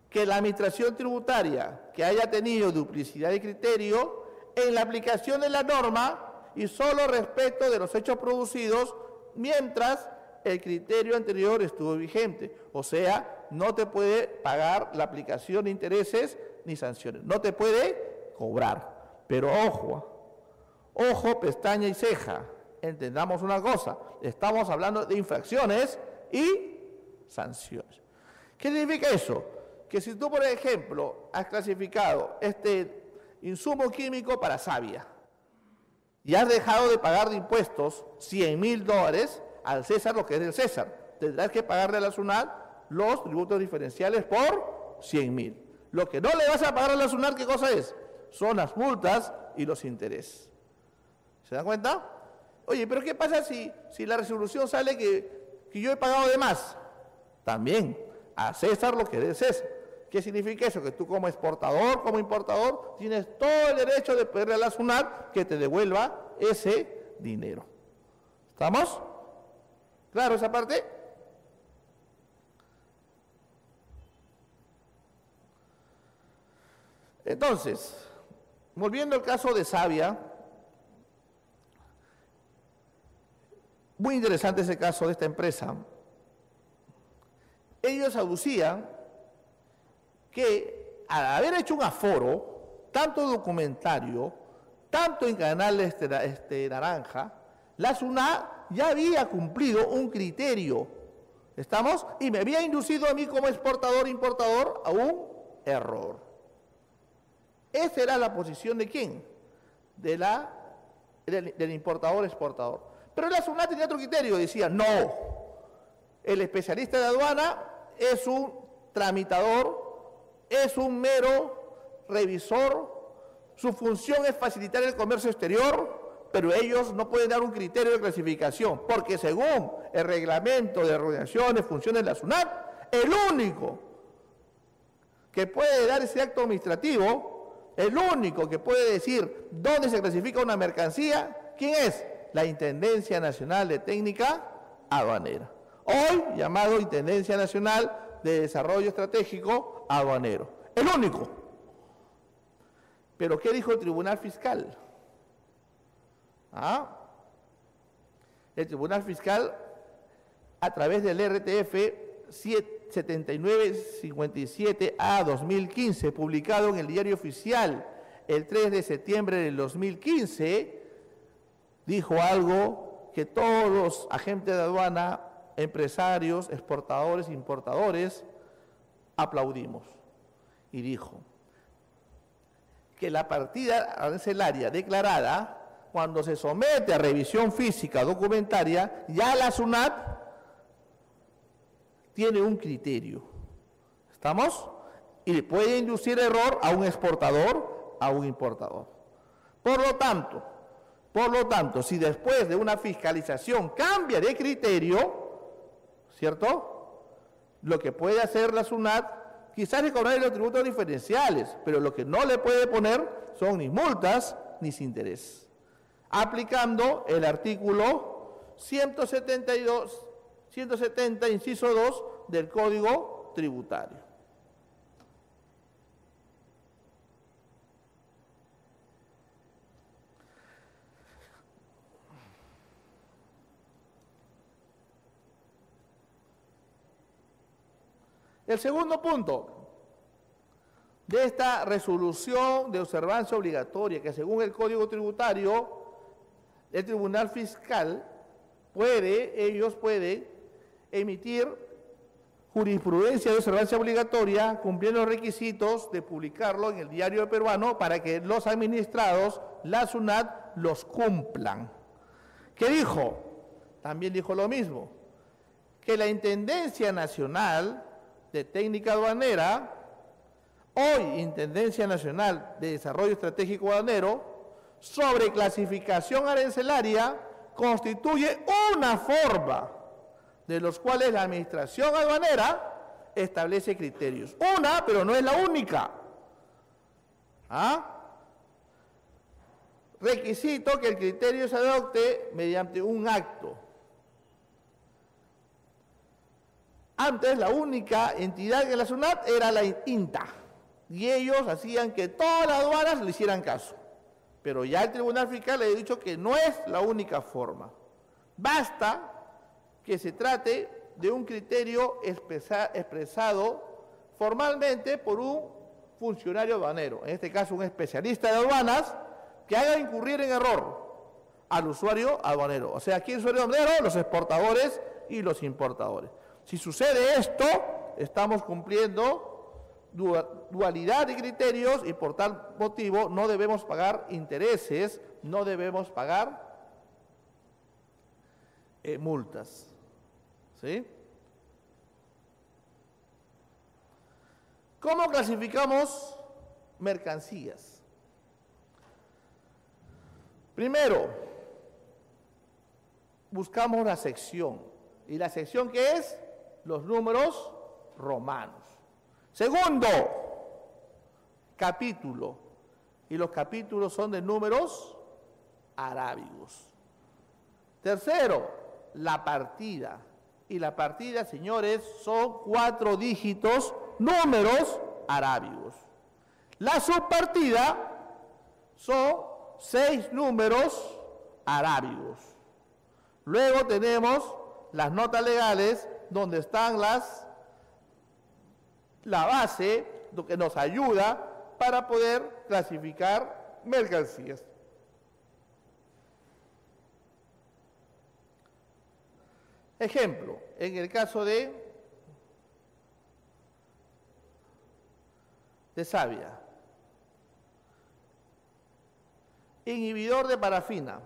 Speaker 1: que la administración tributaria que haya tenido duplicidad de criterio en la aplicación de la norma y solo respecto de los hechos producidos mientras el criterio anterior estuvo vigente. O sea, no te puede pagar la aplicación de intereses ni sanciones. No te puede cobrar. Pero ojo, ojo, pestaña y ceja. Entendamos una cosa. Estamos hablando de infracciones y sanciones. ¿Qué significa eso? Que si tú, por ejemplo, has clasificado este insumo químico para savia y has dejado de pagar de impuestos 100 mil dólares, al César lo que es del César. tendrás que pagarle a la SUNAT los tributos diferenciales por 100 mil. Lo que no le vas a pagar a la SUNAT, ¿qué cosa es? Son las multas y los intereses. ¿Se dan cuenta? Oye, pero ¿qué pasa si, si la resolución sale que, que yo he pagado de más? También, a César lo que es. ¿Qué significa eso? Que tú como exportador, como importador, tienes todo el derecho de pedirle a la SUNAT que te devuelva ese dinero. ¿Estamos? ¿Claro esa parte? Entonces, volviendo al caso de Sabia, muy interesante ese caso de esta empresa. Ellos aducían que al haber hecho un aforo, tanto documentario, tanto en Canal este, este, Naranja, la SUNA ya había cumplido un criterio, ¿estamos? Y me había inducido a mí como exportador, importador, a un error. Esa era la posición de quién? De la, del, importador, exportador. Pero la SUNA tenía otro criterio, decía, no, el especialista de aduana es un tramitador es un mero revisor, su función es facilitar el comercio exterior, pero ellos no pueden dar un criterio de clasificación, porque según el reglamento de organizaciones, funciones de la SUNAT, el único que puede dar ese acto administrativo, el único que puede decir dónde se clasifica una mercancía, ¿quién es? La Intendencia Nacional de Técnica Aduanera. Hoy llamado Intendencia Nacional de Desarrollo Estratégico Aduanero. El único. Pero ¿qué dijo el Tribunal Fiscal? ¿Ah? El Tribunal Fiscal, a través del RTF 7957A 2015, publicado en el Diario Oficial el 3 de septiembre del 2015, dijo algo que todos los agentes de aduana empresarios, exportadores, importadores, aplaudimos. Y dijo que la partida arancelaria declarada, cuando se somete a revisión física documentaria, ya la SUNAT tiene un criterio. ¿Estamos? Y puede inducir error a un exportador, a un importador. Por lo tanto, por lo tanto, si después de una fiscalización cambia de criterio, ¿cierto? Lo que puede hacer la SUNAT, quizás es cobrar los tributos diferenciales, pero lo que no le puede poner son ni multas ni sin interés. Aplicando el artículo 172, 170, inciso 2 del Código Tributario. El segundo punto de esta resolución de observancia obligatoria, que según el Código Tributario, el Tribunal Fiscal puede, ellos pueden emitir jurisprudencia de observancia obligatoria cumpliendo los requisitos de publicarlo en el diario peruano para que los administrados, la SUNAT, los cumplan. ¿Qué dijo? También dijo lo mismo, que la Intendencia Nacional de Técnica Aduanera, hoy Intendencia Nacional de Desarrollo Estratégico Aduanero, sobre clasificación arancelaria, constituye una forma de los cuales la Administración Aduanera establece criterios. Una, pero no es la única. ¿Ah? Requisito que el criterio se adopte mediante un acto Antes la única entidad que la SUNAT era la INTA y ellos hacían que todas las aduanas le hicieran caso. Pero ya el Tribunal Fiscal le ha dicho que no es la única forma. Basta que se trate de un criterio expresado formalmente por un funcionario aduanero, en este caso un especialista de aduanas, que haga incurrir en error al usuario aduanero. O sea, ¿quién es usuario aduanero? Los exportadores y los importadores. Si sucede esto, estamos cumpliendo dualidad de criterios y por tal motivo no debemos pagar intereses, no debemos pagar eh, multas. ¿Sí? ¿Cómo clasificamos mercancías? Primero, buscamos la sección. ¿Y la sección que es? Los números romanos. Segundo, capítulo. Y los capítulos son de números arábigos. Tercero, la partida. Y la partida, señores, son cuatro dígitos, números arábigos. La subpartida son seis números arábigos. Luego tenemos las notas legales donde están las la base que nos ayuda para poder clasificar mercancías. Ejemplo, en el caso de, de savia, inhibidor de parafina,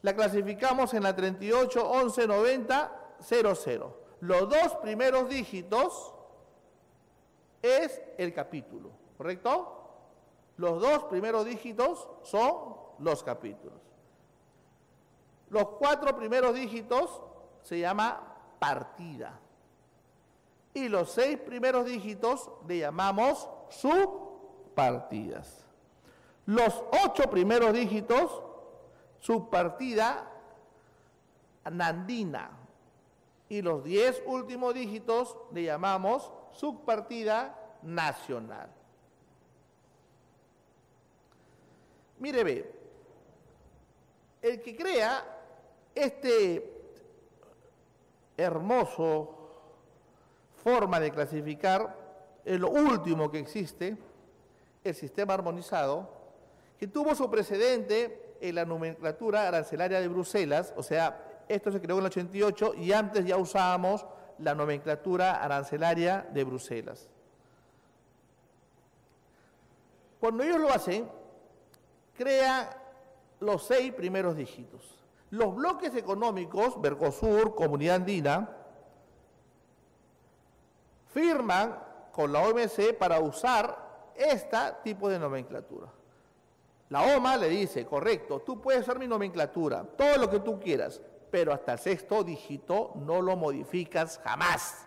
Speaker 1: la clasificamos en la 38 11 90 00. Los dos primeros dígitos es el capítulo, ¿correcto? Los dos primeros dígitos son los capítulos. Los cuatro primeros dígitos se llama partida. Y los seis primeros dígitos le llamamos subpartidas. Los ocho primeros dígitos, subpartida nandina. Y los diez últimos dígitos le llamamos subpartida nacional. Mire, ve, el que crea este hermoso forma de clasificar es lo último que existe, el sistema armonizado, que tuvo su precedente en la nomenclatura arancelaria de Bruselas, o sea, esto se creó en el 88 y antes ya usábamos la nomenclatura arancelaria de Bruselas. Cuando ellos lo hacen, crea los seis primeros dígitos. Los bloques económicos, Mercosur, Comunidad Andina, firman con la OMC para usar este tipo de nomenclatura. La OMA le dice, correcto, tú puedes usar mi nomenclatura, todo lo que tú quieras, pero hasta el sexto dígito no lo modificas jamás.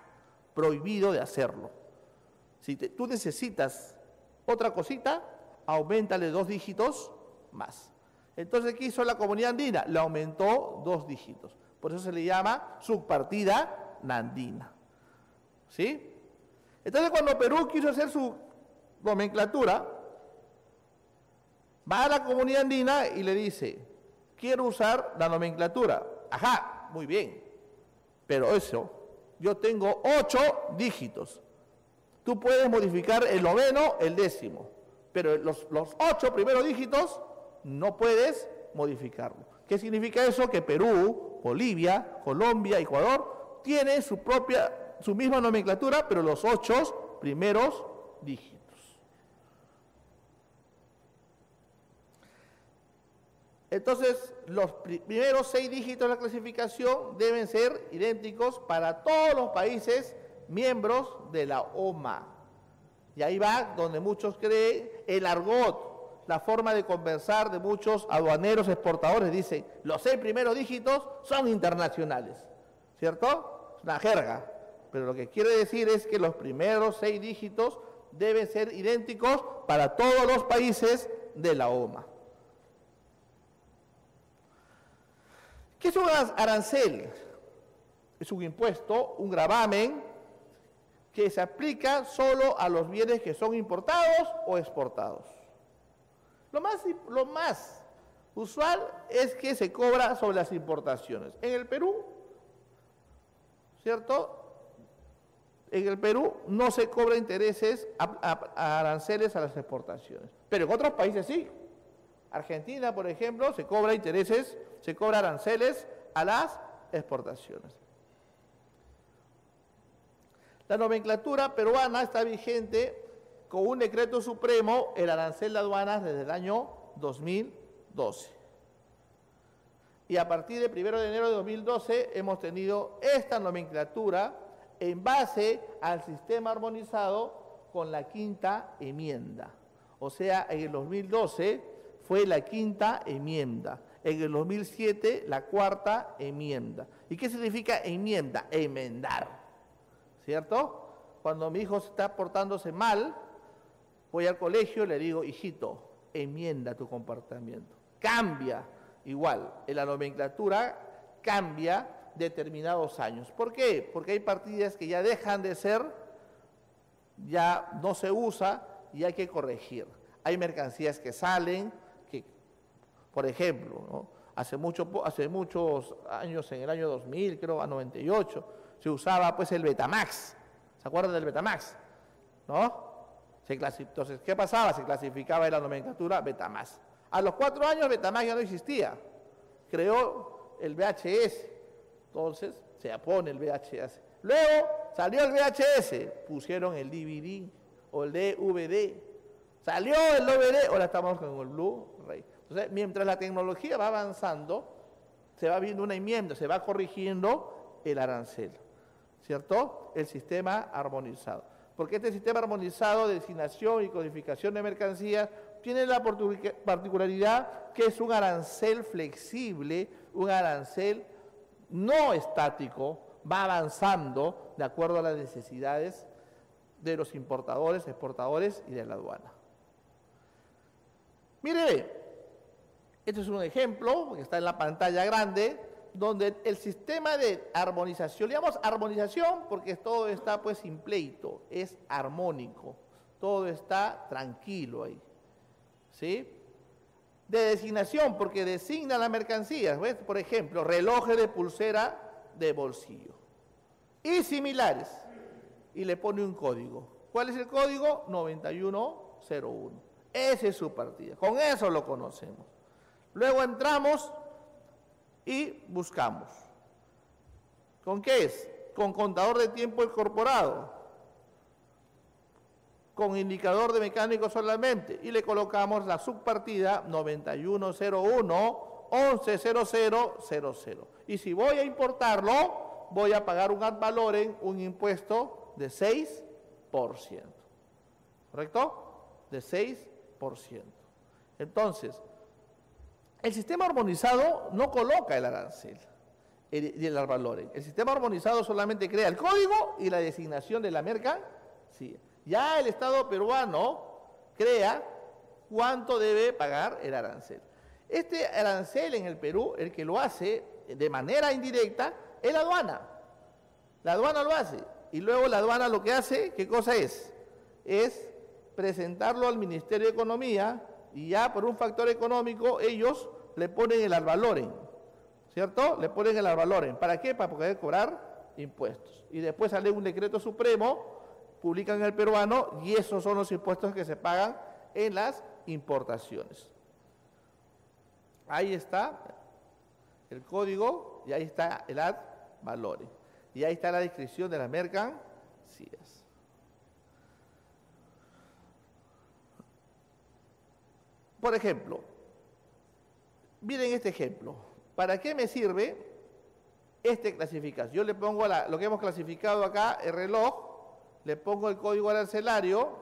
Speaker 1: Prohibido de hacerlo. Si tú necesitas otra cosita, aumentale dos dígitos más. Entonces, ¿qué hizo la comunidad andina? Le aumentó dos dígitos. Por eso se le llama subpartida nandina. ¿Sí? Entonces, cuando Perú quiso hacer su nomenclatura, va a la comunidad andina y le dice, quiero usar la nomenclatura. Ajá, muy bien. Pero eso, yo tengo ocho dígitos. Tú puedes modificar el noveno, el décimo. Pero los ocho primeros dígitos no puedes modificarlo. ¿Qué significa eso? Que Perú, Bolivia, Colombia, Ecuador tienen su propia, su misma nomenclatura, pero los ocho primeros dígitos. Entonces, los primeros seis dígitos de la clasificación deben ser idénticos para todos los países miembros de la OMA. Y ahí va donde muchos creen el argot, la forma de conversar de muchos aduaneros exportadores. Dice, los seis primeros dígitos son internacionales, ¿cierto? Es una jerga, pero lo que quiere decir es que los primeros seis dígitos deben ser idénticos para todos los países de la OMA. ¿Qué es un arancel? Es un impuesto, un gravamen que se aplica solo a los bienes que son importados o exportados. Lo más, lo más usual es que se cobra sobre las importaciones. En el Perú, ¿cierto? En el Perú no se cobra intereses a, aranceles a las exportaciones, pero en otros países sí. Argentina, por ejemplo, se cobra intereses, se cobra aranceles a las exportaciones. La nomenclatura peruana está vigente con un decreto supremo el arancel de aduanas desde el año 2012. Y a partir del 1 de enero de 2012 hemos tenido esta nomenclatura en base al sistema armonizado con la quinta enmienda. O sea, en el 2012 fue la quinta enmienda. En el 2007 la cuarta enmienda. ¿Y qué significa enmienda? Enmendar. ¿Cierto? Cuando mi hijo está portándose mal, voy al colegio y le digo, hijito, enmienda tu comportamiento. Cambia. Igual, en la nomenclatura cambia determinados años. ¿Por qué? Porque hay partidas que ya dejan de ser, ya no se usa y hay que corregir. Hay mercancías que salen, que, por ejemplo, hace, mucho, hace muchos años, en el año 2000, creo, a 98, se usaba pues el Betamax. ¿Se acuerdan del Betamax? ¿No? Se Entonces, ¿qué pasaba? Se clasificaba en la nomenclatura Betamax. A los cuatro años Betamax ya no existía. Creó el VHS. Entonces se pone el VHS. Luego salió el VHS. Pusieron el DVD o el DVD. Salió el DVD. Ahora estamos con el Blu-ray. Entonces, mientras la tecnología va avanzando, se va viendo una enmienda, se va corrigiendo el arancel. ¿Cierto? El sistema armonizado. Porque este sistema armonizado de designación y codificación de mercancías tiene la particularidad que es un arancel flexible, un arancel no estático, va avanzando de acuerdo a las necesidades de los importadores, exportadores y de la aduana. Mire, este es un ejemplo que está en la pantalla grande, donde el sistema de armonización, digamos armonización porque todo está pues sin pleito, es armónico, todo está tranquilo ahí. ¿sí? De designación, porque designa la mercancía, por ejemplo, relojes de pulsera de bolsillo. Y similares. Y le pone un código. ¿Cuál es el código? 9101. Esa es su partida. Con eso lo conocemos. Luego entramos y buscamos. ¿Con qué es? Con contador de tiempo incorporado con indicador de mecánico solamente y le colocamos la subpartida 9101 110000. Y si voy a importarlo, voy a pagar un ad valorem, un impuesto de 6%. ¿Correcto? De 6%. Entonces, el sistema armonizado no coloca el arancel y el ad valorem. El sistema armonizado solamente crea el código y la designación de la mercancía. Ya el Estado peruano crea cuánto debe pagar el arancel. Este arancel en el Perú, el que lo hace de manera indirecta, es la aduana. La aduana lo hace. Y luego la aduana lo que hace, ¿qué cosa es? Es presentarlo al Ministerio de Economía y ya por un factor económico ellos le ponen el albaloren, ¿cierto? Le ponen el albaloren. ¿Para qué? Para poder cobrar impuestos. Y después sale un decreto supremo publican el peruano y esos son los impuestos que se pagan en las importaciones. Ahí está el código y ahí está el ad valores. Y ahí está la descripción de las mercancías. Por ejemplo, miren este ejemplo. ¿Para qué me sirve este clasificación? Yo le pongo lo que hemos clasificado acá, el reloj, le pongo el código arancelario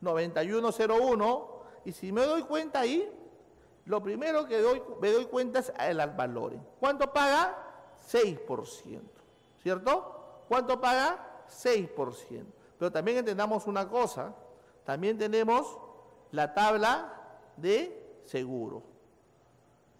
Speaker 1: 9101 y si me doy cuenta ahí, lo primero que me doy cuenta es el valores. ¿Cuánto paga? 6%, ¿cierto? ¿Cuánto paga? 6%. Pero también entendamos una cosa, también tenemos la tabla de seguro.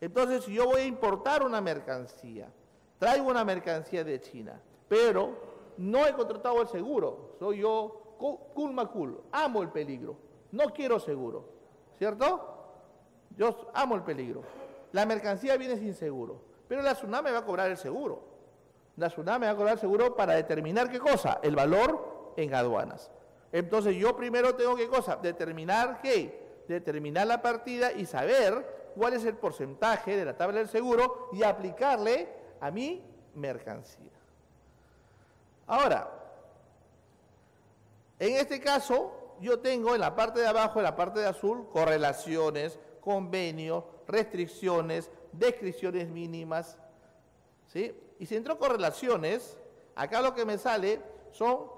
Speaker 1: Entonces, si yo voy a importar una mercancía, traigo una mercancía de China, pero no he contratado el seguro. Soy yo, cool macul, amo el peligro. No quiero seguro, ¿cierto? Yo amo el peligro. La mercancía viene sin seguro, pero la tsunami va a cobrar el seguro. La tsunami va a cobrar el seguro para determinar qué cosa, el valor en aduanas. Entonces yo primero tengo qué cosa, determinar qué, determinar la partida y saber cuál es el porcentaje de la tabla del seguro y aplicarle a mi mercancía. Ahora, en este caso, yo tengo en la parte de abajo, en la parte de azul, correlaciones, convenios, restricciones, descripciones mínimas, ¿sí? Y si entro correlaciones, acá lo que me sale son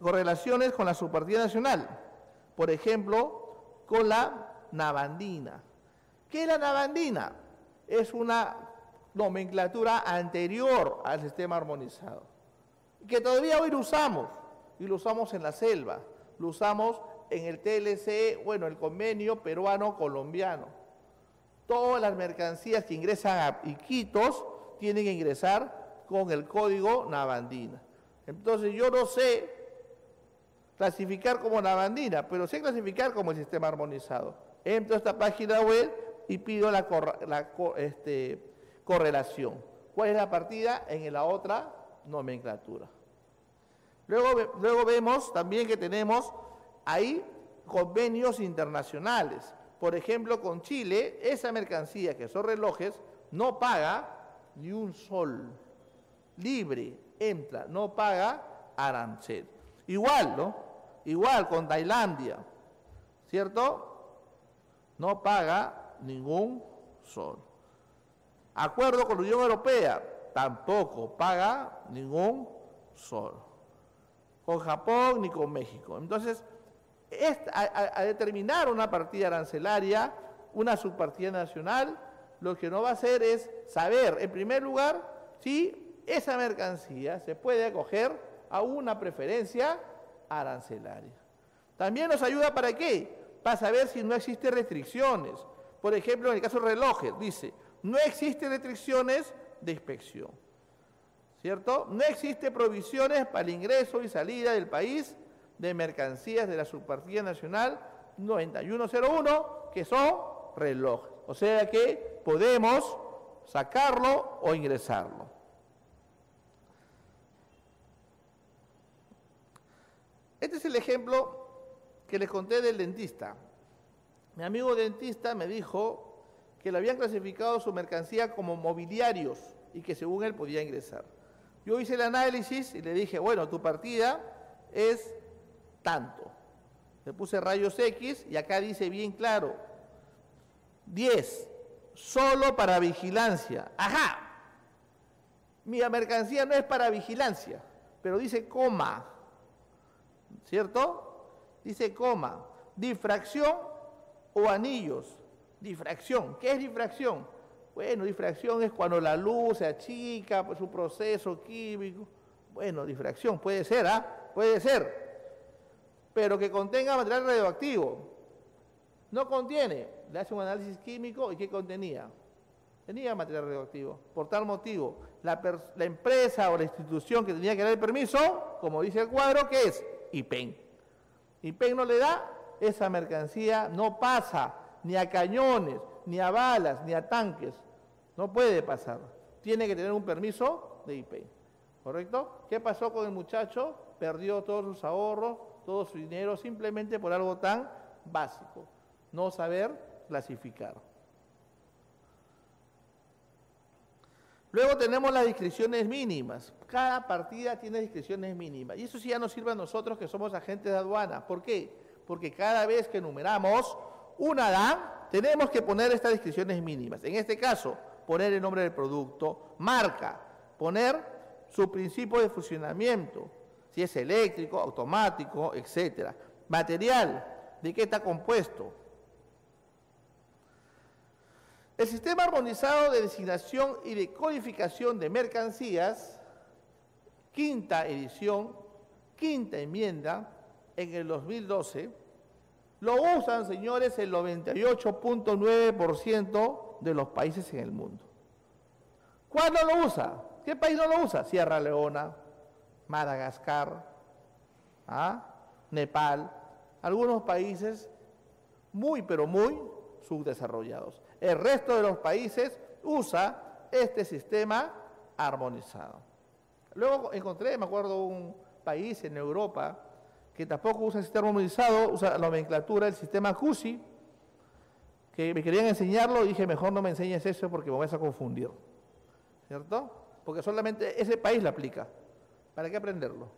Speaker 1: correlaciones con la subpartida nacional. Por ejemplo, con la navandina. ¿Qué es la navandina? Es una nomenclatura anterior al sistema armonizado, que todavía hoy lo usamos, y lo usamos en la selva, lo usamos en el TLC, bueno, el convenio peruano-colombiano. Todas las mercancías que ingresan a Iquitos tienen que ingresar con el código Navandina. Entonces yo no sé clasificar como Navandina, pero sé clasificar como el sistema armonizado. Entro a esta página web y pido la, este, correlación. ¿Cuál es la partida? En la otra nomenclatura. Luego, luego vemos también que tenemos ahí convenios internacionales. Por ejemplo, con Chile, esa mercancía que son relojes no paga ni un sol. Libre, entra, no paga arancel. Igual, ¿no? Igual con Tailandia, ¿cierto? No paga ningún sol. Acuerdo con la Unión Europea, tampoco paga ningún sol. Con Japón ni con México. Entonces, a, determinar una partida arancelaria, una subpartida nacional, lo que no va a hacer es saber, en primer lugar, si esa mercancía se puede acoger a una preferencia arancelaria. También nos ayuda para qué? Para saber si no existen restricciones, por ejemplo, en el caso de relojes, dice, no existen restricciones de inspección. ¿Cierto? No existen provisiones para el ingreso y salida del país de mercancías de la subpartida nacional 9101, que son relojes. O sea que podemos sacarlo o ingresarlo. Este es el ejemplo que les conté del dentista. Mi amigo dentista me dijo que le habían clasificado su mercancía como mobiliarios y que según él podía ingresar. Yo hice el análisis y le dije, bueno, tu partida es tanto. Le puse rayos X y acá dice bien claro, 10, solo para vigilancia. Ajá, mi mercancía no es para vigilancia, pero dice coma, ¿cierto? Dice coma, difracción o anillos. Difracción. ¿Qué es difracción? Bueno, difracción es cuando la luz se achica, pues un proceso químico. Bueno, difracción puede ser, ¿ah? Puede ser. Pero que contenga material radioactivo. No contiene. Le hace un análisis químico y ¿qué contenía? Tenía material radioactivo. Por tal motivo, la empresa o la institución que tenía que dar el permiso, como dice el cuadro, ¿qué es? IPEN. IPEN no le da esa mercancía no pasa ni a cañones, ni a balas, ni a tanques. No puede pasar. Tiene que tener un permiso de IP. ¿Correcto? ¿Qué pasó con el muchacho? Perdió todos sus ahorros, todo su dinero, simplemente por algo tan básico. No saber clasificar. Luego tenemos las descripciones mínimas. Cada partida tiene descripciones mínimas. Y eso sí ya nos sirve a nosotros que somos agentes de aduana. ¿Por qué? porque cada vez que enumeramos una DAN, tenemos que poner estas descripciones mínimas. En este caso, poner el nombre del producto, marca, poner su principio de funcionamiento, si es eléctrico, automático, etcétera. Material, de qué está compuesto. El sistema armonizado de designación y de codificación de mercancías, quinta edición, quinta enmienda, en el 2012, lo usan, señores, el 98.9% de los países en el mundo. ¿Cuál no lo usa? ¿Qué país no lo usa? Sierra Leona, Madagascar, ¿ah? Nepal, algunos países muy, pero muy subdesarrollados. El resto de los países usa este sistema armonizado. Luego encontré, me acuerdo, un país en Europa que tampoco usa el sistema armonizado, usa la nomenclatura del sistema CUSI, que me querían enseñarlo y dije, mejor no me enseñes eso porque me vas a confundir. ¿Cierto? Porque solamente ese país lo aplica. ¿Para qué aprenderlo?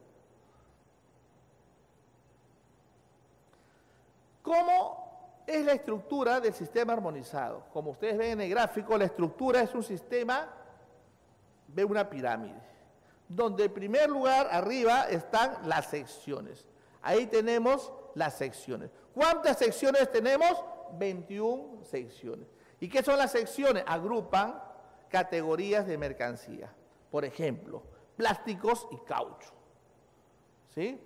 Speaker 1: ¿Cómo es la estructura del sistema armonizado? Como ustedes ven en el gráfico, la estructura es un sistema ve una pirámide, donde en primer lugar arriba están las secciones. Ahí tenemos las secciones. ¿Cuántas secciones tenemos? 21 secciones. ¿Y qué son las secciones? Agrupan categorías de mercancía. Por ejemplo, plásticos y caucho. ¿Sí?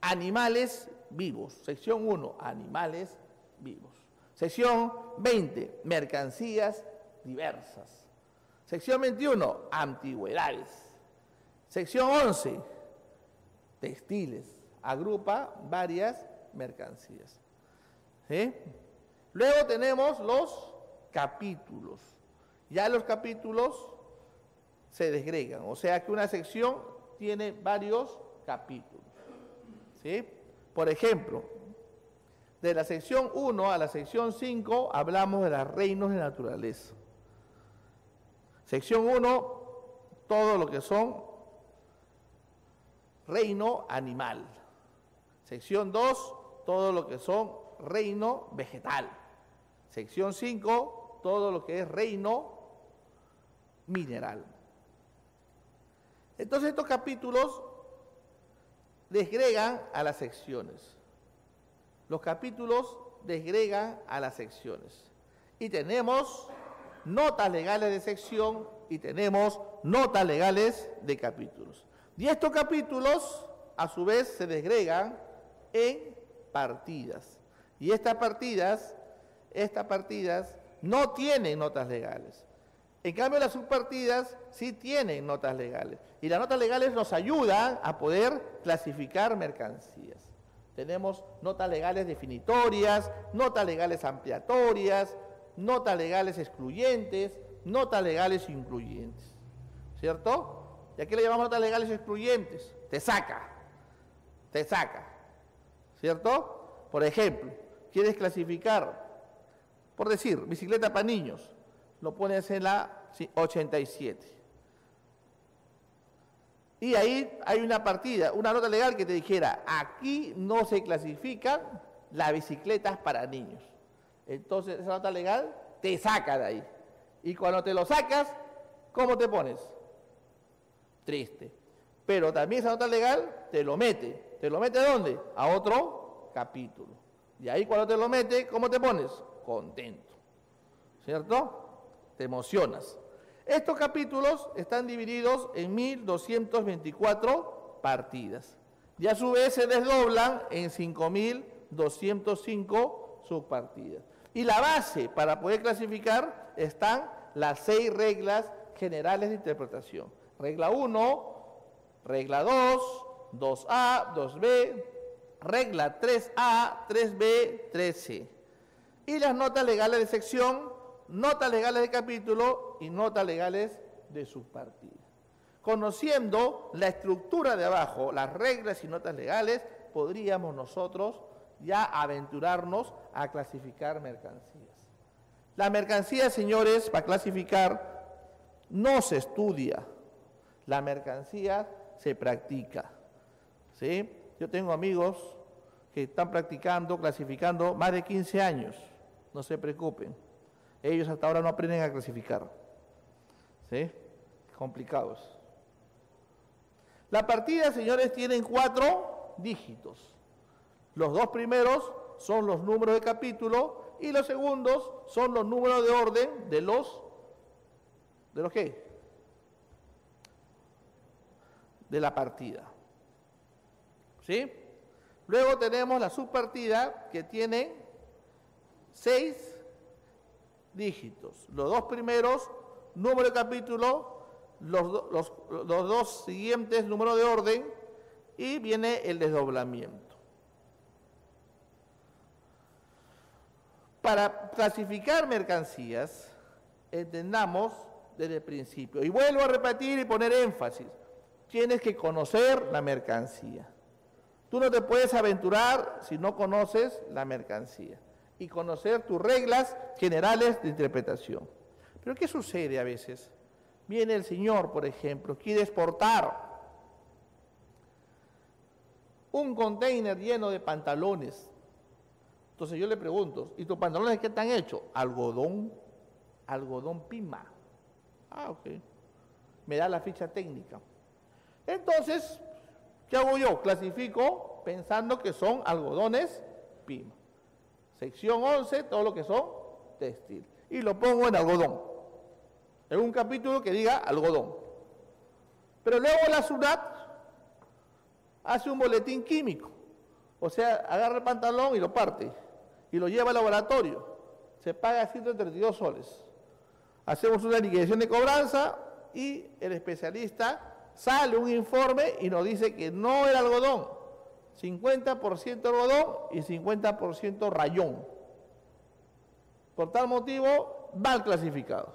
Speaker 1: Animales vivos. Sección 1, animales vivos. Sección 20, mercancías diversas. Sección 21, antigüedades. Sección 11, textiles. Agrupa varias mercancías. Luego tenemos los capítulos. Ya los capítulos se desgregan, o sea que una sección tiene varios capítulos. ¿sí? Por ejemplo, de la sección 1 a la sección 5 hablamos de los reinos de naturaleza. Sección 1, todo lo que son reino animal. Sección 2, todo lo que son reino vegetal. Sección 5, todo lo que es reino mineral. Entonces estos capítulos desgregan a las secciones. Los capítulos desgregan a las secciones. Y tenemos notas legales de sección y tenemos notas legales de capítulos. Y estos capítulos, a su vez, se desgregan en partidas. Y estas partidas, estas partidas no tienen notas legales. En cambio, las subpartidas sí tienen notas legales. Y las notas legales nos ayudan a poder clasificar mercancías. Tenemos notas legales definitorias, notas legales ampliatorias, notas legales excluyentes, notas legales incluyentes. ¿Cierto? ¿Y aquí le llamamos notas legales excluyentes? Te saca, te saca. ¿Cierto? Por ejemplo, quieres clasificar, por decir, bicicleta para niños, lo pones en la 87. Y ahí hay una partida, una nota legal que te dijera, aquí no se clasifican las bicicletas para niños. Entonces esa nota legal te saca de ahí. Y cuando te lo sacas, ¿cómo te pones? Triste. Pero también esa nota legal te lo mete. ¿Te lo mete a dónde? A otro capítulo. Y ahí cuando te lo mete, ¿cómo te pones? Contento. ¿Cierto? Te emocionas. Estos capítulos están divididos en 1224 partidas. Y a su vez se desdoblan en 5205 subpartidas. Y la base para poder clasificar están las seis reglas generales de interpretación. Regla 1, regla 2, 2A, 2B, regla 3A, 3B, 3C. Y las notas legales de sección, notas legales de capítulo y notas legales de subpartida. Conociendo la estructura de abajo, las reglas y notas legales, podríamos nosotros ya aventurarnos a clasificar mercancías. La mercancía, señores, para clasificar no se estudia, la mercancía se practica. ¿sí? Yo tengo amigos que están practicando, clasificando más de 15 años, no se preocupen. Ellos hasta ahora no aprenden a clasificar. ¿Sí? Complicados. La partida, señores, tienen cuatro dígitos. Los dos primeros son los números de capítulo y los segundos son los números de orden de los de los qué? De la partida. ¿Sí? Luego tenemos la subpartida que tiene seis dígitos. Los dos primeros, número de capítulo, los, los, los dos siguientes, número de orden, y viene el desdoblamiento. Para clasificar mercancías, entendamos desde el principio, y vuelvo a repetir y poner énfasis, tienes que conocer la mercancía. Tú no te puedes aventurar si no conoces la mercancía y conocer tus reglas generales de interpretación. Pero ¿qué sucede a veces? Viene el Señor, por ejemplo, quiere exportar un container lleno de pantalones entonces yo le pregunto, ¿y tus pantalones qué están hechos? Algodón, algodón pima. Ah, ok. me da la ficha técnica. Entonces, ¿qué hago yo? Clasifico pensando que son algodones PIMA. Sección 11, todo lo que son textil. Y lo pongo en algodón. En un capítulo que diga algodón. Pero luego la SUNAT hace un boletín químico. O sea, agarra el pantalón y lo parte. Y lo lleva al laboratorio. Se paga 132 soles. Hacemos una liquidación de cobranza y el especialista sale un informe y nos dice que no era algodón, 50% algodón y 50% rayón. Por tal motivo, mal clasificado.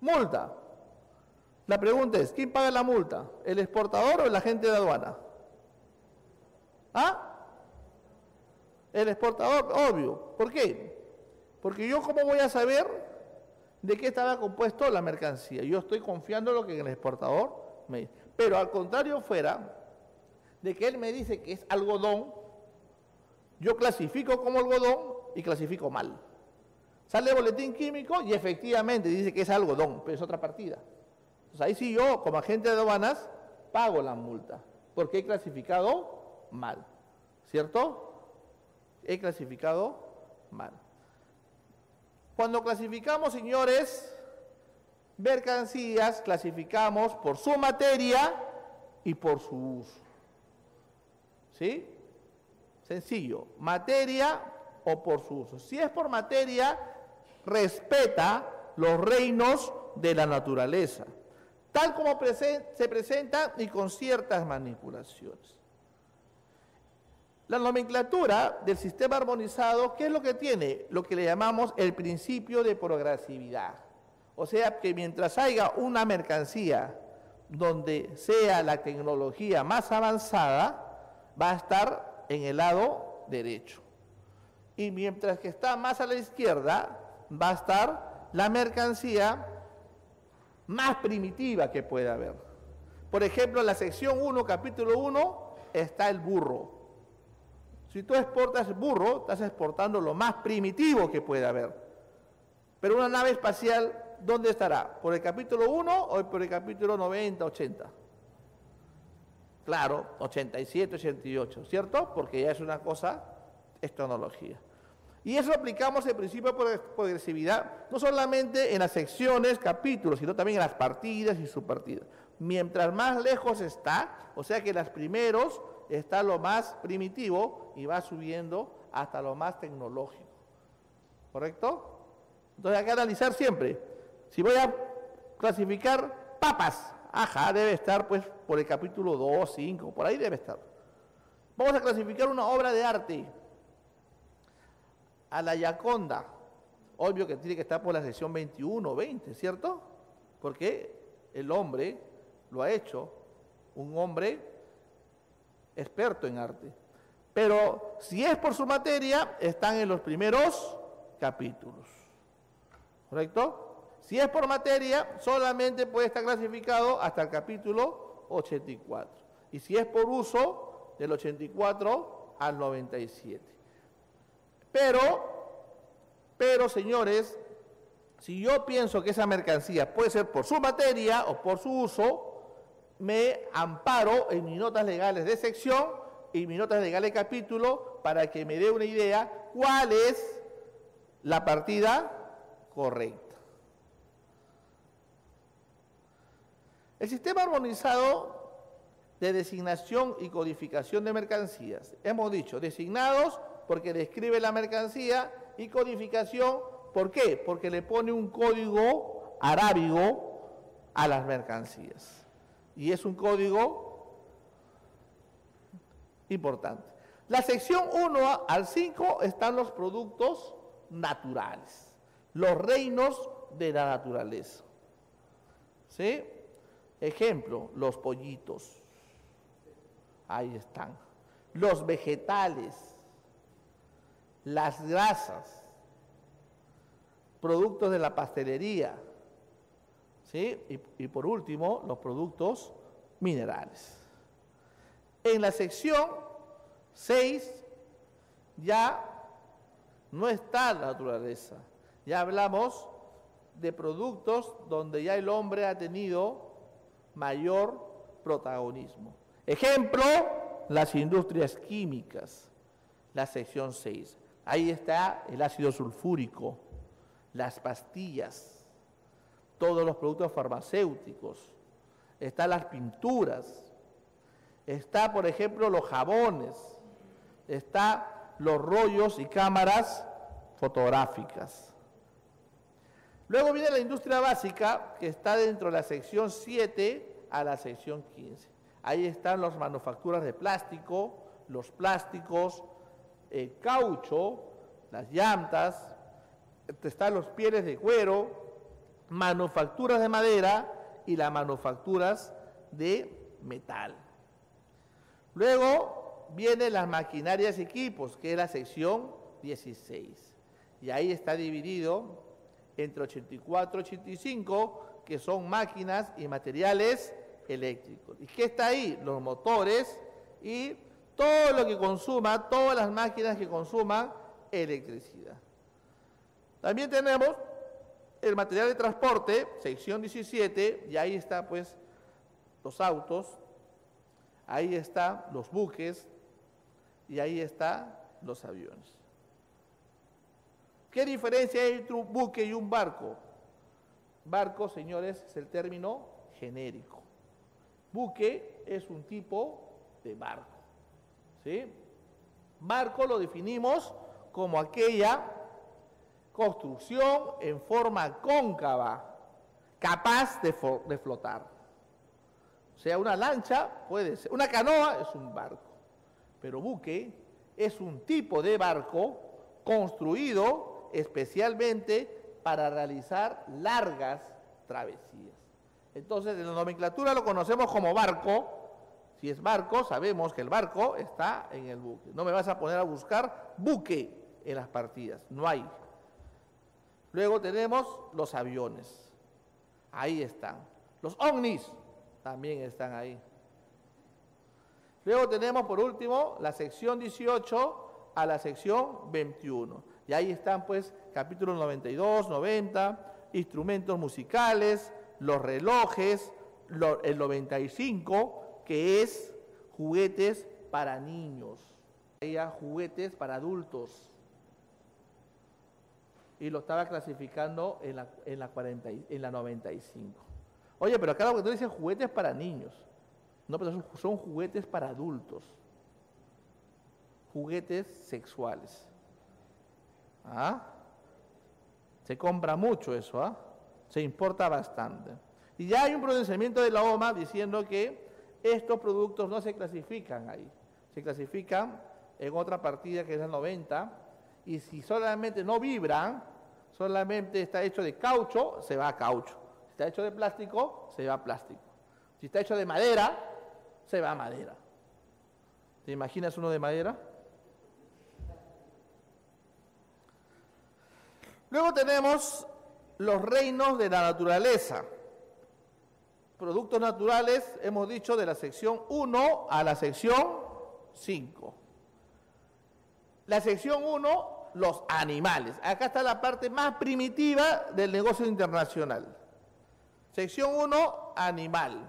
Speaker 1: Multa. La pregunta es, ¿quién paga la multa? ¿El exportador o el agente de aduana? ¿Ah? El exportador, obvio. ¿Por qué? Porque yo cómo voy a saber de qué estaba compuesto la mercancía. Yo estoy confiando en lo que el exportador me dice. Pero al contrario fuera de que él me dice que es algodón, yo clasifico como algodón y clasifico mal. Sale el boletín químico y efectivamente dice que es algodón, pero es otra partida. Entonces ahí sí yo, como agente de aduanas, pago la multa, porque he clasificado mal. ¿Cierto? He clasificado mal. Cuando clasificamos, señores, mercancías, clasificamos por su materia y por su uso. ¿Sí? Sencillo, materia o por su uso. Si es por materia, respeta los reinos de la naturaleza, tal como se presenta y con ciertas manipulaciones. La nomenclatura del sistema armonizado, ¿qué es lo que tiene? Lo que le llamamos el principio de progresividad. O sea, que mientras haya una mercancía donde sea la tecnología más avanzada, va a estar en el lado derecho. Y mientras que está más a la izquierda, va a estar la mercancía más primitiva que pueda haber. Por ejemplo, en la sección 1, capítulo 1, está el burro. Si tú exportas burro, estás exportando lo más primitivo que puede haber. Pero una nave espacial, ¿dónde estará? ¿Por el capítulo 1 o por el capítulo 90, 80? Claro, 87, 88, ¿cierto? Porque ya es una cosa, es tecnología. Y eso aplicamos el principio de progresividad, no solamente en las secciones, capítulos, sino también en las partidas y subpartidas. Mientras más lejos está, o sea que las primeros está lo más primitivo y va subiendo hasta lo más tecnológico. ¿Correcto? Entonces hay que analizar siempre. Si voy a clasificar papas, ajá, debe estar pues por el capítulo 2, 5, por ahí debe estar. Vamos a clasificar una obra de arte. A la Yaconda. Obvio que tiene que estar por la sección 21 20, ¿cierto? Porque el hombre lo ha hecho. Un hombre experto en arte. Pero si es por su materia, están en los primeros capítulos. ¿Correcto? Si es por materia, solamente puede estar clasificado hasta el capítulo 84. Y si es por uso, del 84 al 97. Pero, pero señores, si yo pienso que esa mercancía puede ser por su materia o por su uso, me amparo en mis notas legales de sección y mis notas legales de capítulo para que me dé una idea cuál es la partida correcta. El sistema armonizado de designación y codificación de mercancías. Hemos dicho, designados porque describe la mercancía y codificación, ¿por qué? Porque le pone un código arábigo a las mercancías y es un código importante. La sección 1 al 5 están los productos naturales, los reinos de la naturaleza. ¿Sí? Ejemplo, los pollitos. Ahí están. Los vegetales, las grasas, productos de la pastelería, y, por último, los productos minerales. En la sección 6 ya no está la naturaleza. Ya hablamos de productos donde ya el hombre ha tenido mayor protagonismo. Ejemplo, las industrias químicas, la sección 6. Ahí está el ácido sulfúrico, las pastillas, todos los productos farmacéuticos, están las pinturas, está, por ejemplo, los jabones, está los rollos y cámaras fotográficas. Luego viene la industria básica, que está dentro de la sección 7 a la sección 15. Ahí están las manufacturas de plástico, los plásticos, el caucho, las llantas, están los pieles de cuero, manufacturas de madera y las manufacturas de metal. Luego vienen las maquinarias y equipos, que es la sección 16. Y ahí está dividido entre 84 y 85, que son máquinas y materiales eléctricos. ¿Y qué está ahí? Los motores y todo lo que consuma, todas las máquinas que consuman electricidad. También tenemos el material de transporte, sección 17, y ahí está pues los autos, ahí están los buques y ahí están los aviones. ¿Qué diferencia hay entre un buque y un barco? Barco, señores, es el término genérico. Buque es un tipo de barco. ¿sí? Barco lo definimos como aquella construcción en forma cóncava, capaz de, flotar. O sea, una lancha puede ser, una canoa es un barco, pero buque es un tipo de barco construido especialmente para realizar largas travesías. Entonces, en la nomenclatura lo conocemos como barco. Si es barco, sabemos que el barco está en el buque. No me vas a poner a buscar buque en las partidas, no hay. Luego tenemos los aviones. Ahí están. Los ovnis también están ahí. Luego tenemos por último la sección 18 a la sección 21. Y ahí están pues capítulos 92, 90, instrumentos musicales, los relojes, el 95, que es juguetes para niños, juguetes para adultos. Y lo estaba clasificando en la, en la, 40, en la 95. Oye, pero acá lo que tú dices juguetes para niños. No, pero son juguetes para adultos. Juguetes sexuales. ¿Ah? Se compra mucho eso, ¿ah? Se importa bastante. Y ya hay un pronunciamiento de la OMA diciendo que estos productos no se clasifican ahí. Se clasifican en otra partida que es la 90. Y si solamente no vibran, solamente está hecho de caucho, se va a caucho. Si está hecho de plástico, se va a plástico. Si está hecho de madera, se va a madera. ¿Te imaginas uno de madera? Luego tenemos los reinos de la naturaleza. Productos naturales, hemos dicho, de la sección 1 a la sección 5. La sección 1, los animales. Acá está la parte más primitiva del negocio internacional. Sección 1, animal.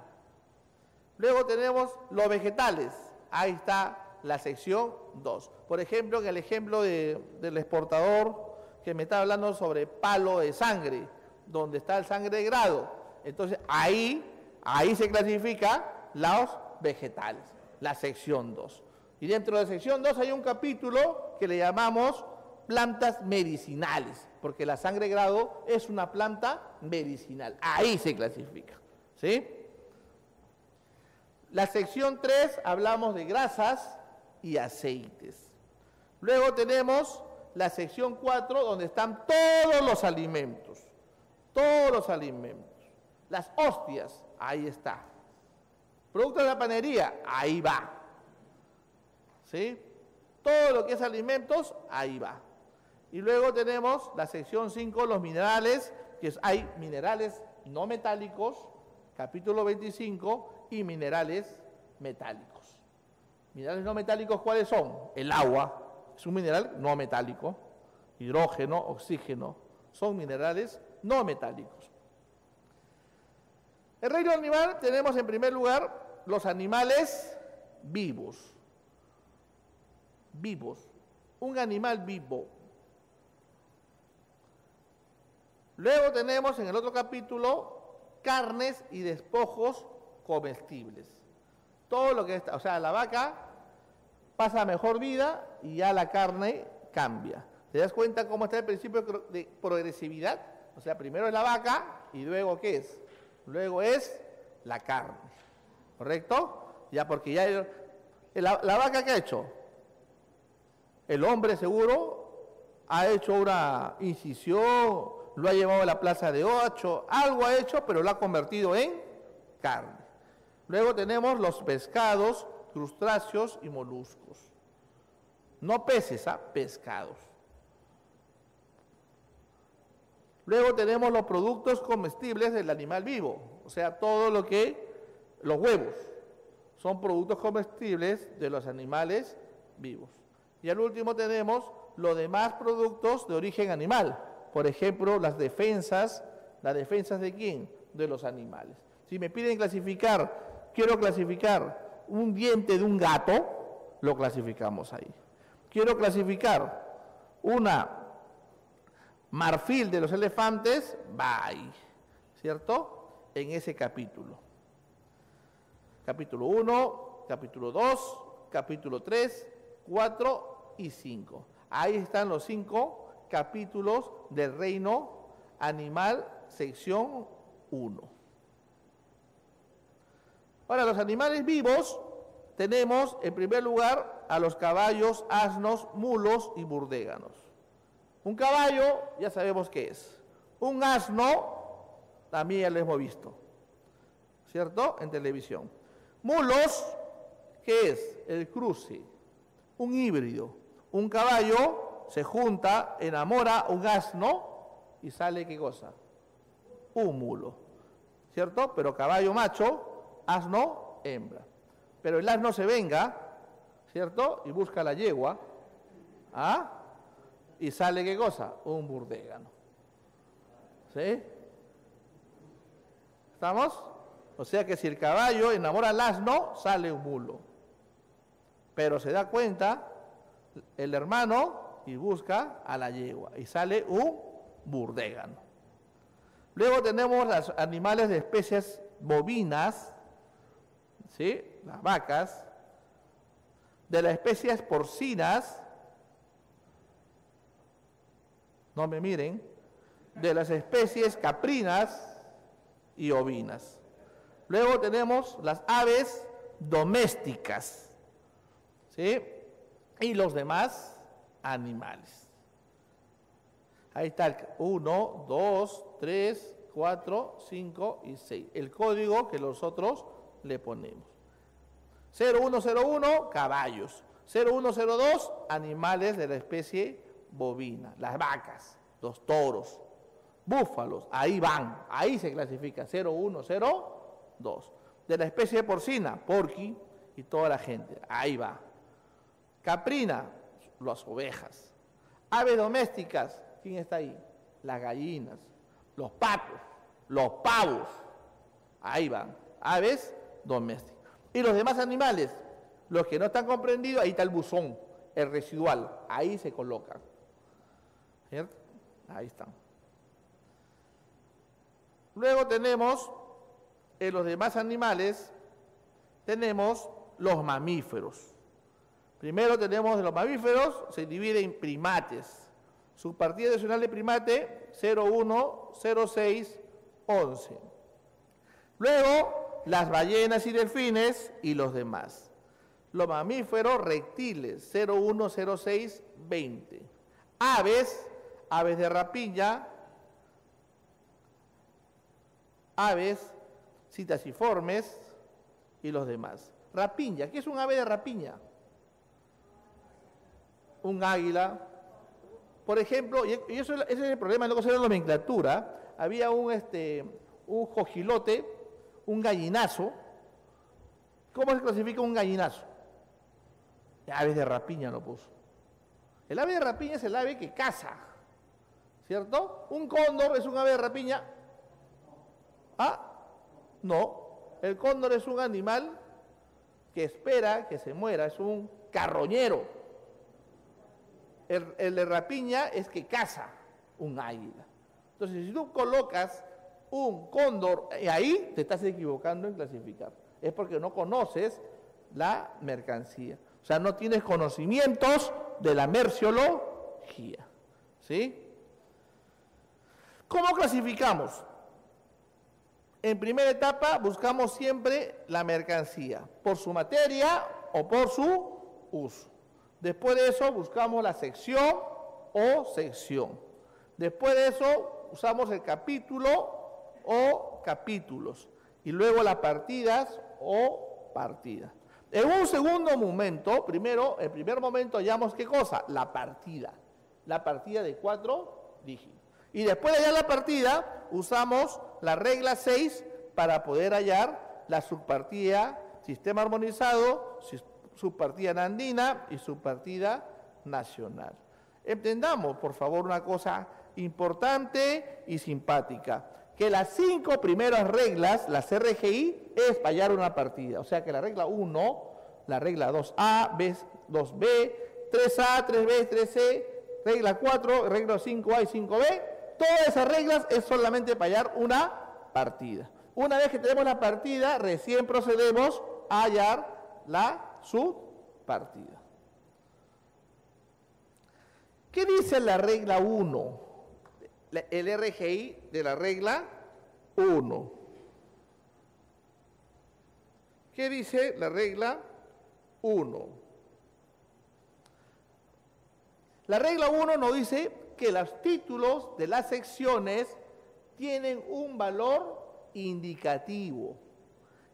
Speaker 1: Luego tenemos los vegetales. Ahí está la sección 2. Por ejemplo, en el ejemplo del exportador que me está hablando sobre palo de sangre, donde está el sangre de grado. Entonces ahí, ahí se clasifica los vegetales, la sección 2. Y dentro de la sección 2 hay un capítulo que le llamamos plantas medicinales, porque la sangre de grado es una planta medicinal. Ahí se clasifica. ¿Sí? La sección 3 hablamos de grasas y aceites. Luego tenemos la sección 4 donde están todos los alimentos, todos los alimentos. Las hostias, ahí está. Productos de la panería, ahí va. ¿Sí? Todo lo que es alimentos, ahí va. Y luego tenemos la sección 5, los minerales, que hay minerales no metálicos, capítulo 25, y minerales metálicos. Minerales no metálicos, ¿cuáles son? El agua, es un mineral no metálico. Hidrógeno, oxígeno, son minerales no metálicos. El reino animal tenemos en primer lugar los animales vivos. Vivos. Un animal vivo. Luego tenemos en el otro capítulo carnes y despojos comestibles. Todo lo que está, o sea, la vaca pasa mejor vida y ya la carne cambia. ¿Te das cuenta cómo está el principio de progresividad? O sea, primero es la vaca y luego ¿qué es? Luego es la carne. ¿Correcto? Ya porque ya la, la vaca ¿qué ha hecho? El hombre seguro ha hecho una incisión, lo ha llevado a la plaza de ocho, algo ha hecho, pero lo ha convertido en carne. Luego tenemos los pescados, crustáceos y moluscos. No peces, ¿ah? pescados. Luego tenemos los productos comestibles del animal vivo, o sea, todo lo que, los huevos, son productos comestibles de los animales vivos. Y al último tenemos los demás productos de origen animal, por ejemplo, las defensas, las defensas de quién? De los animales. Si me piden clasificar, quiero clasificar un diente de un gato, lo clasificamos ahí. Quiero clasificar una marfil de los elefantes, ahí, ¿cierto? En ese capítulo. Capítulo 1, capítulo 2, capítulo 3, 4 y 5. Ahí están los cinco capítulos del reino animal, sección 1. Ahora, los animales vivos tenemos en primer lugar a los caballos, asnos, mulos y burdéganos. Un caballo ya sabemos qué es. Un asno también ya lo hemos visto, ¿cierto? En televisión. Mulos, ¿qué es? El cruce, un híbrido. Un caballo se junta, enamora un asno y sale qué cosa? Un mulo, ¿cierto? Pero caballo macho, asno, hembra. Pero el asno se venga, ¿cierto? Y busca la yegua, ¿ah? Y sale qué cosa? Un burdégano. ¿Sí? ¿Estamos? O sea que si el caballo enamora al asno, sale un mulo. Pero se da cuenta el hermano y busca a la yegua y sale un burdégano. Luego tenemos los animales de especies bovinas, ¿sí? las vacas, de las especies porcinas, no me miren, de las especies caprinas y ovinas. Luego tenemos las aves domésticas, ¿sí? y los demás animales. Ahí está el 1, 2, 3, 4, 5 y 6. El código que nosotros le ponemos. 0101, caballos. 0102, animales de la especie bovina. Las vacas, los toros, búfalos. Ahí van, ahí se clasifica. 0102. De la especie porcina, porqui y toda la gente. Ahí va. Caprina, las ovejas. Aves domésticas, ¿quién está ahí? Las gallinas, los patos, los pavos. Ahí van, aves domésticas. Y los demás animales, los que no están comprendidos, ahí está el buzón, el residual, ahí se colocan. ¿Cierto? Ahí están. Luego tenemos, en los demás animales, tenemos los mamíferos. Primero tenemos los mamíferos, se divide en primates. Su partida nacional de primate 01, 06, 11. Luego, las ballenas y delfines y los demás. Los mamíferos reptiles 01, 06, 20. Aves, aves de rapiña, aves citasiformes y los demás. Rapiña, ¿qué es un ave de rapiña? un águila. Por ejemplo, y eso, es el problema, se la nomenclatura, había un, este, un jojilote, un gallinazo. ¿Cómo se clasifica un gallinazo? Aves de rapiña lo puso. El ave de rapiña es el ave que caza, ¿cierto? Un cóndor es un ave de rapiña. ¿Ah? No, el cóndor es un animal que espera que se muera, es un carroñero. El, el de rapiña es que caza un águila. Entonces, si tú colocas un cóndor ahí, te estás equivocando en clasificar. Es porque no conoces la mercancía. O sea, no tienes conocimientos de la merciología. ¿Sí? ¿Cómo clasificamos? En primera etapa buscamos siempre la mercancía, por su materia o por su uso. Después de eso buscamos la sección o sección. Después de eso usamos el capítulo o capítulos. Y luego las partidas o partidas. En un segundo momento, primero, en primer momento hallamos qué cosa? La partida. La partida de cuatro dígitos. Y después de hallar la partida, usamos la regla 6 para poder hallar la subpartida sistema armonizado, subpartida andina y subpartida nacional. Entendamos, por favor, una cosa importante y simpática, que las cinco primeras reglas, las RGI, es hallar una partida. O sea que la regla 1, la regla 2A, 2B, 3A, 3B, 3C, regla 4, regla 5A y 5B, todas esas reglas es solamente para hallar una partida. Una vez que tenemos la partida, recién procedemos a hallar la subpartida. ¿Qué dice la regla 1? El RGI de la regla 1. ¿Qué dice la regla 1? La regla 1 nos dice que los títulos de las secciones tienen un valor indicativo,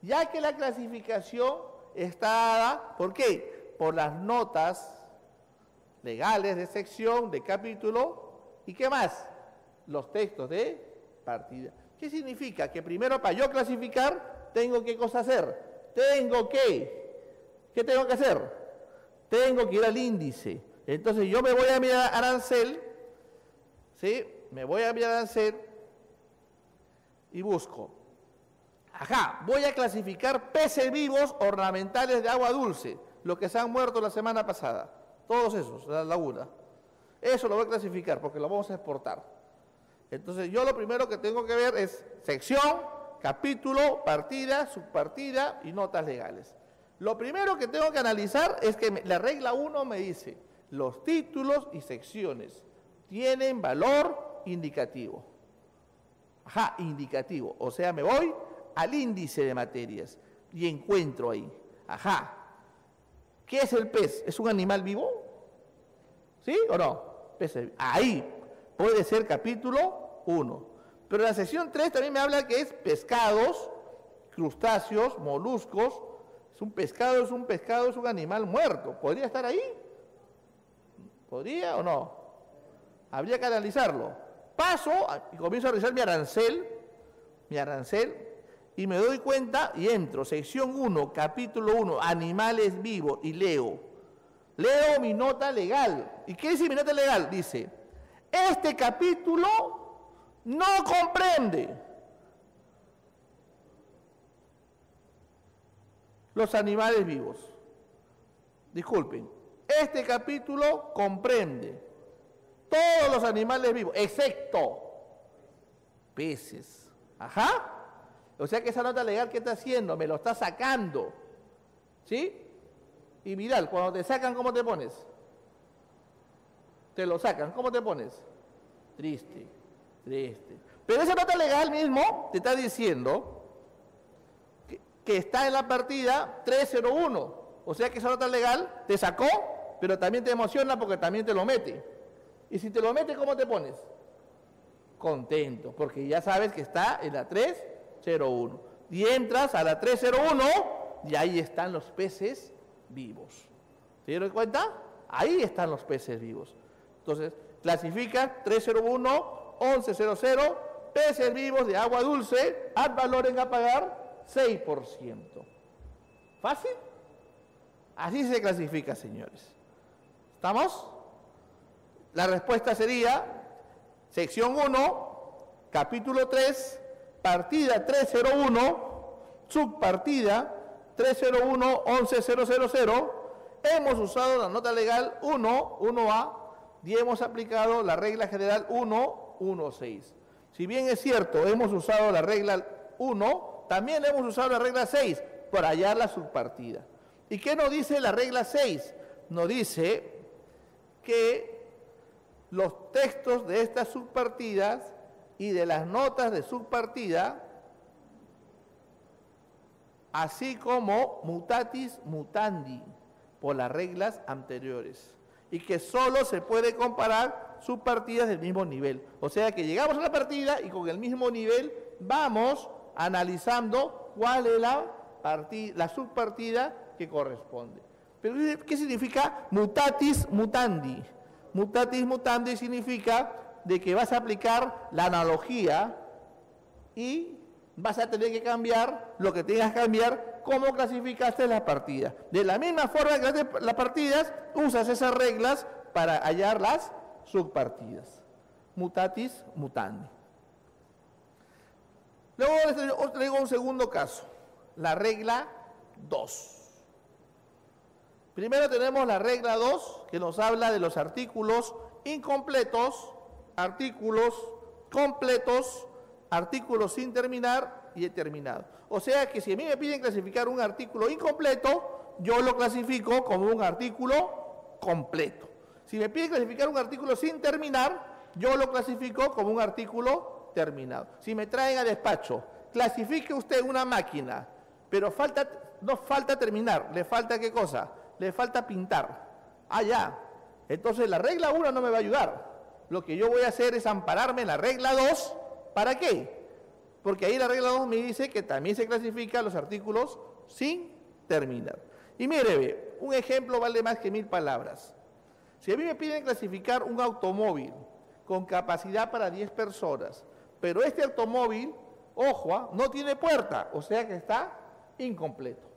Speaker 1: ya que la clasificación está dada, ¿por qué? Por las notas legales de sección, de capítulo, y qué más? Los textos de partida. ¿Qué significa? Que primero para yo clasificar, tengo qué cosa hacer. Tengo que, ¿qué tengo que hacer? Tengo que ir al índice. Entonces yo me voy a mirar arancel ¿sí? Me voy a mirar Arancel y busco. Ajá, voy a clasificar peces vivos ornamentales de agua dulce, los que se han muerto la semana pasada. Todos esos, la laguna. Eso lo voy a clasificar porque lo vamos a exportar. Entonces yo lo primero que tengo que ver es sección, capítulo, partida, subpartida y notas legales. Lo primero que tengo que analizar es que la regla 1 me dice los títulos y secciones tienen valor indicativo. Ajá, indicativo. O sea, me voy al índice de materias y encuentro ahí. Ajá. ¿Qué es el pez? ¿Es un animal vivo? ¿Sí o no? Pez, ahí puede ser capítulo 1. Pero la sección 3 también me habla que es pescados, crustáceos, moluscos. Es un pescado, es un pescado, es un animal muerto. ¿Podría estar ahí? ¿Podría o no? Habría que analizarlo. Paso y comienzo a realizar mi arancel, mi arancel, y me doy cuenta y entro, sección 1, capítulo 1, animales vivos, y leo. Leo mi nota legal. ¿Y qué dice mi nota legal? Dice, este capítulo no comprende los animales vivos. Disculpen, este capítulo comprende todos los animales vivos, excepto peces. Ajá. O sea que esa nota legal, ¿qué está haciendo? Me lo está sacando. ¿Sí? Y mirad, cuando te sacan, ¿cómo te pones? Te lo sacan, ¿cómo te pones? Triste, triste. Pero esa nota legal mismo te está diciendo que, está en la partida 301. O sea que esa nota legal te sacó, pero también te emociona porque también te lo mete. Y si te lo metes, ¿cómo te pones? Contento, porque ya sabes que está en la 301. Y entras a la 301 y ahí están los peces vivos. ¿Se dieron cuenta? Ahí están los peces vivos. Entonces, clasifica 301, 1100, peces vivos de agua dulce, ad valor en a pagar 6%. ¿Fácil? Así se clasifica, señores. ¿Estamos? La respuesta sería sección 1, capítulo 3, partida 301, subpartida 301-11000, hemos usado la nota legal 1, 1A, y hemos aplicado la regla general 1, 1.6. Si bien es cierto, hemos usado la regla 1, también hemos usado la regla 6 para hallar la subpartida. ¿Y qué nos dice la regla 6? Nos dice que los textos de estas subpartidas y de las notas de subpartida, así como mutatis mutandi, por las reglas anteriores, y que solo se puede comparar subpartidas del mismo nivel. O sea que llegamos a la partida y con el mismo nivel vamos analizando cuál es la, la subpartida que corresponde. Pero ¿qué significa mutatis mutandi? Mutatis mutandi significa de que vas a aplicar la analogía y vas a tener que cambiar lo que tengas que cambiar, cómo clasificaste las partidas. De la misma forma que las partidas, usas esas reglas para hallar las subpartidas. Mutatis mutandi. Luego os traigo un segundo caso, la regla 2. Primero tenemos la regla 2, que nos habla de los artículos incompletos, artículos completos, artículos sin terminar y determinado. O sea que si a mí me piden clasificar un artículo incompleto, yo lo clasifico como un artículo completo. Si me piden clasificar un artículo sin terminar, yo lo clasifico como un artículo terminado. Si me traen a despacho, clasifique usted una máquina, pero falta, no falta terminar, le falta qué cosa? Le falta pintar. Ah, ya. Entonces la regla 1 no me va a ayudar. Lo que yo voy a hacer es ampararme en la regla 2. ¿Para qué? Porque ahí la regla 2 me dice que también se clasifican los artículos sin terminar. Y mire, un ejemplo vale más que mil palabras. Si a mí me piden clasificar un automóvil con capacidad para 10 personas, pero este automóvil, ojo, ¿ah? no tiene puerta, o sea que está incompleto,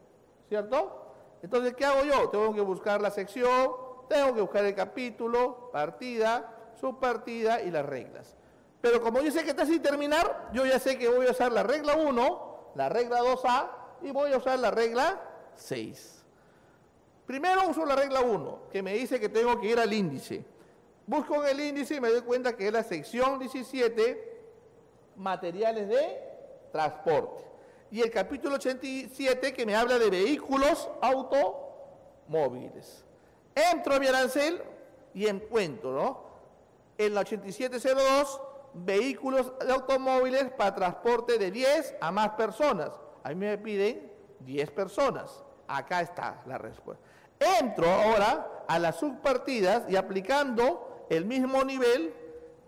Speaker 1: ¿cierto? Entonces, ¿qué hago yo? Tengo que buscar la sección, tengo que buscar el capítulo, partida, subpartida y las reglas. Pero como yo sé que está sin terminar, yo ya sé que voy a usar la regla 1, la regla 2A y voy a usar la regla 6. Primero uso la regla 1, que me dice que tengo que ir al índice. Busco en el índice y me doy cuenta que es la sección 17, materiales de transporte y el capítulo 87 que me habla de vehículos automóviles. Entro a mi arancel y encuentro, ¿no? En la 8702, vehículos automóviles para transporte de 10 a más personas. A mí me piden 10 personas. Acá está la respuesta. Entro ahora a las subpartidas y aplicando el mismo nivel,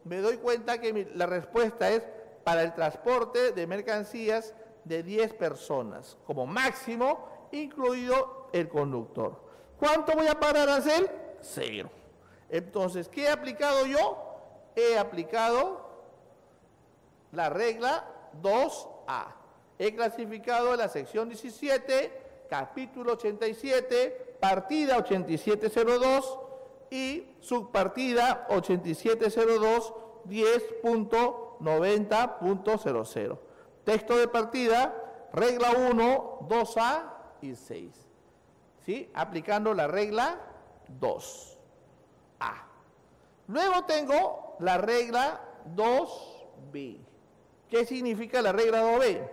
Speaker 1: me doy cuenta que la respuesta es para el transporte de mercancías de 10 personas, como máximo, incluido el conductor. ¿Cuánto voy a pagar a hacer? Cero. Entonces, ¿qué he aplicado yo? He aplicado la regla 2A. He clasificado la sección 17, capítulo 87, partida 8702 y subpartida 8702 10.90.00. Texto de partida, regla 1, 2A y 6. ¿Sí? Aplicando la regla 2A. Luego tengo la regla 2B. ¿Qué significa la regla 2B?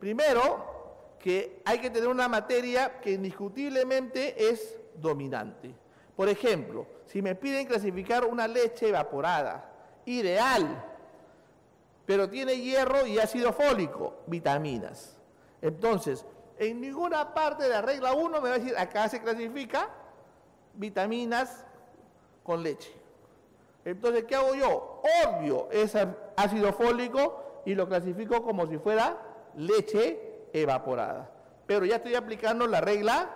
Speaker 1: Primero, que hay que tener una materia que indiscutiblemente es dominante. Por ejemplo, si me piden clasificar una leche evaporada, ideal, pero tiene hierro y ácido fólico, vitaminas. Entonces, en ninguna parte de la regla 1 me va a decir, acá se clasifica vitaminas con leche. Entonces, ¿qué hago yo? Obvio ese ácido fólico y lo clasifico como si fuera leche evaporada. Pero ya estoy aplicando la regla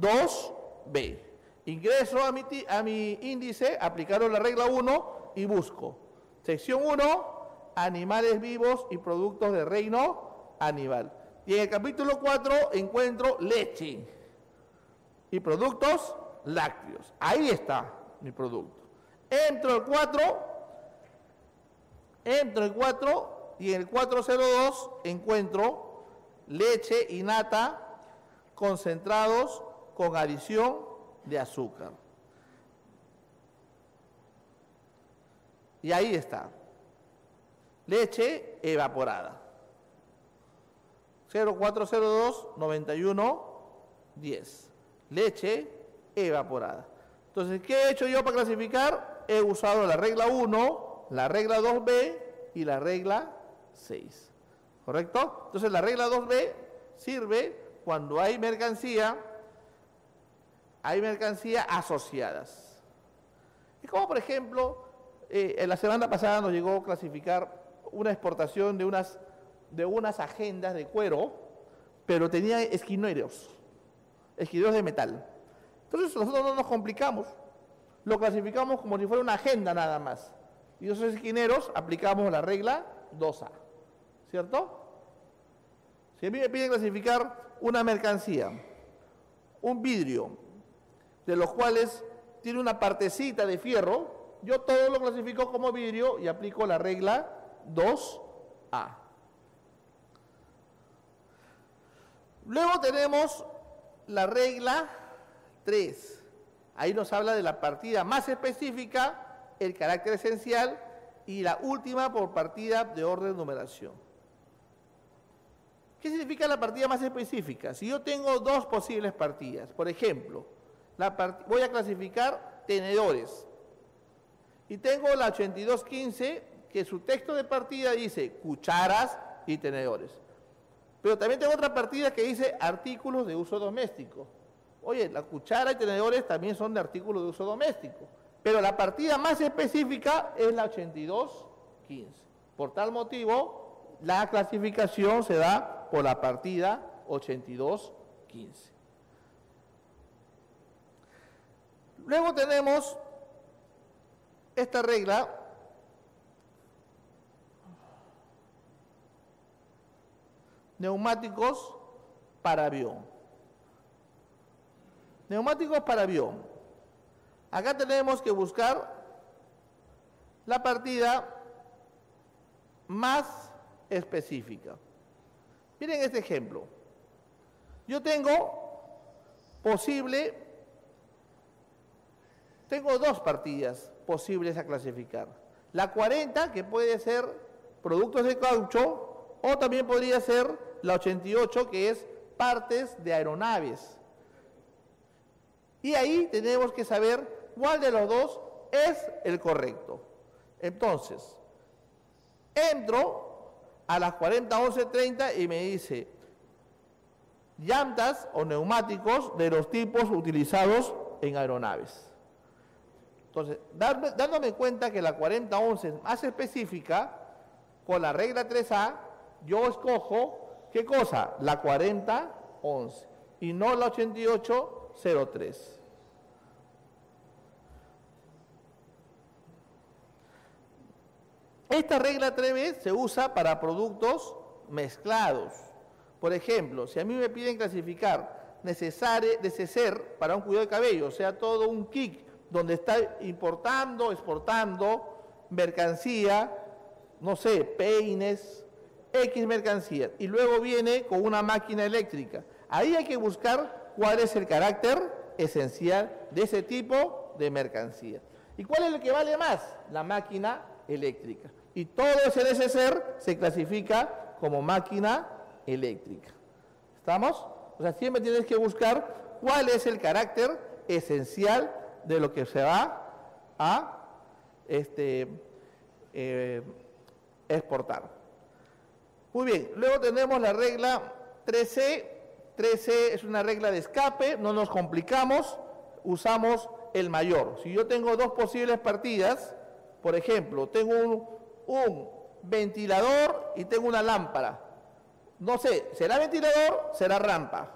Speaker 1: 2B. Ingreso a mi, a mi índice, aplicaron la regla 1 y busco. Sección 1, animales vivos y productos de reino animal. Y en el capítulo 4 encuentro leche y productos lácteos. Ahí está mi producto. Entro el 4, entro el 4 y en el 402 encuentro leche y nata concentrados con adición de azúcar. Y ahí está. Leche evaporada. 0402 91 10. Leche evaporada. Entonces, ¿qué he hecho yo para clasificar? He usado la regla 1, la regla 2B y la regla 6. ¿Correcto? Entonces, la regla 2B sirve cuando hay mercancía, hay mercancía asociadas. Es como, por ejemplo, eh, en la semana pasada nos llegó a clasificar una exportación de unas, de unas agendas de cuero, pero tenía esquineros, esquineros de metal. Entonces nosotros no nos complicamos, lo clasificamos como si fuera una agenda nada más. Y esos esquineros aplicamos la regla 2A, ¿cierto? Si a mí me piden clasificar una mercancía, un vidrio, de los cuales tiene una partecita de fierro, yo todo lo clasifico como vidrio y aplico la regla 2A. Luego tenemos la regla 3. Ahí nos habla de la partida más específica, el carácter esencial y la última por partida de orden de numeración. ¿Qué significa la partida más específica? Si yo tengo dos posibles partidas, por ejemplo, voy a clasificar tenedores, y tengo la 8215, que su texto de partida dice cucharas y tenedores. Pero también tengo otra partida que dice artículos de uso doméstico. Oye, la cuchara y tenedores también son de artículos de uso doméstico. Pero la partida más específica es la 8215. Por tal motivo, la clasificación se da por la partida 8215. Luego tenemos esta regla neumáticos para avión. Neumáticos para avión. Acá tenemos que buscar la partida más específica. Miren este ejemplo. Yo tengo posible, tengo dos partidas posibles a clasificar. La 40, que puede ser productos de caucho, o también podría ser la 88, que es partes de aeronaves. Y ahí tenemos que saber cuál de los dos es el correcto. Entonces, entro a las 40, 11, 30 y me dice llantas o neumáticos de los tipos utilizados en aeronaves. Entonces, dándome cuenta que la 4011 es más específica, con la regla 3A, yo escojo, ¿qué cosa? La 4011 y no la 8803. Esta regla 3B se usa para productos mezclados. Por ejemplo, si a mí me piden clasificar neceser para un cuidado de cabello, o sea, todo un kick donde está importando, exportando mercancía, no sé, peines, X mercancía, y luego viene con una máquina eléctrica. Ahí hay que buscar cuál es el carácter esencial de ese tipo de mercancía. ¿Y cuál es el que vale más? La máquina eléctrica. Y todo ese neceser se clasifica como máquina eléctrica. ¿Estamos? O sea, siempre tienes que buscar cuál es el carácter esencial de lo que se va a este, eh, exportar. Muy bien, luego tenemos la regla 13. 13 es una regla de escape, no nos complicamos, usamos el mayor. Si yo tengo dos posibles partidas, por ejemplo, tengo un, un ventilador y tengo una lámpara. No sé, ¿será ventilador? ¿Será rampa?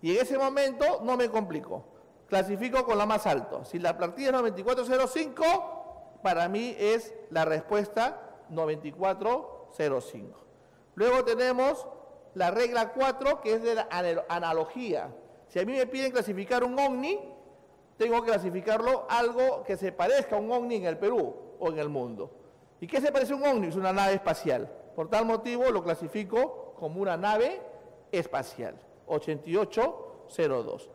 Speaker 1: Y en ese momento no me complico clasifico con la más alto. Si la partida es 9405, para mí es la respuesta 9405. Luego tenemos la regla 4, que es de la analogía. Si a mí me piden clasificar un ovni, tengo que clasificarlo algo que se parezca a un ovni en el Perú o en el mundo. ¿Y qué se parece a un? Es una nave espacial. Por tal motivo lo clasifico como una nave espacial, 8802.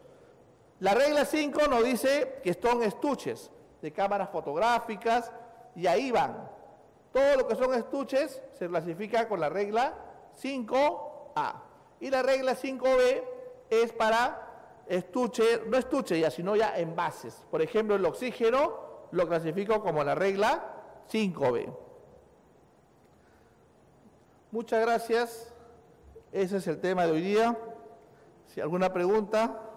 Speaker 1: La regla 5 nos dice que son estuches de cámaras fotográficas y ahí van. Todo lo que son estuches se clasifica con la regla 5A. Y la regla 5B es para estuche, no estuche ya, sino ya envases. Por ejemplo, el oxígeno lo clasifico como la regla 5B. Muchas gracias. Ese es el tema de hoy día. Si alguna pregunta.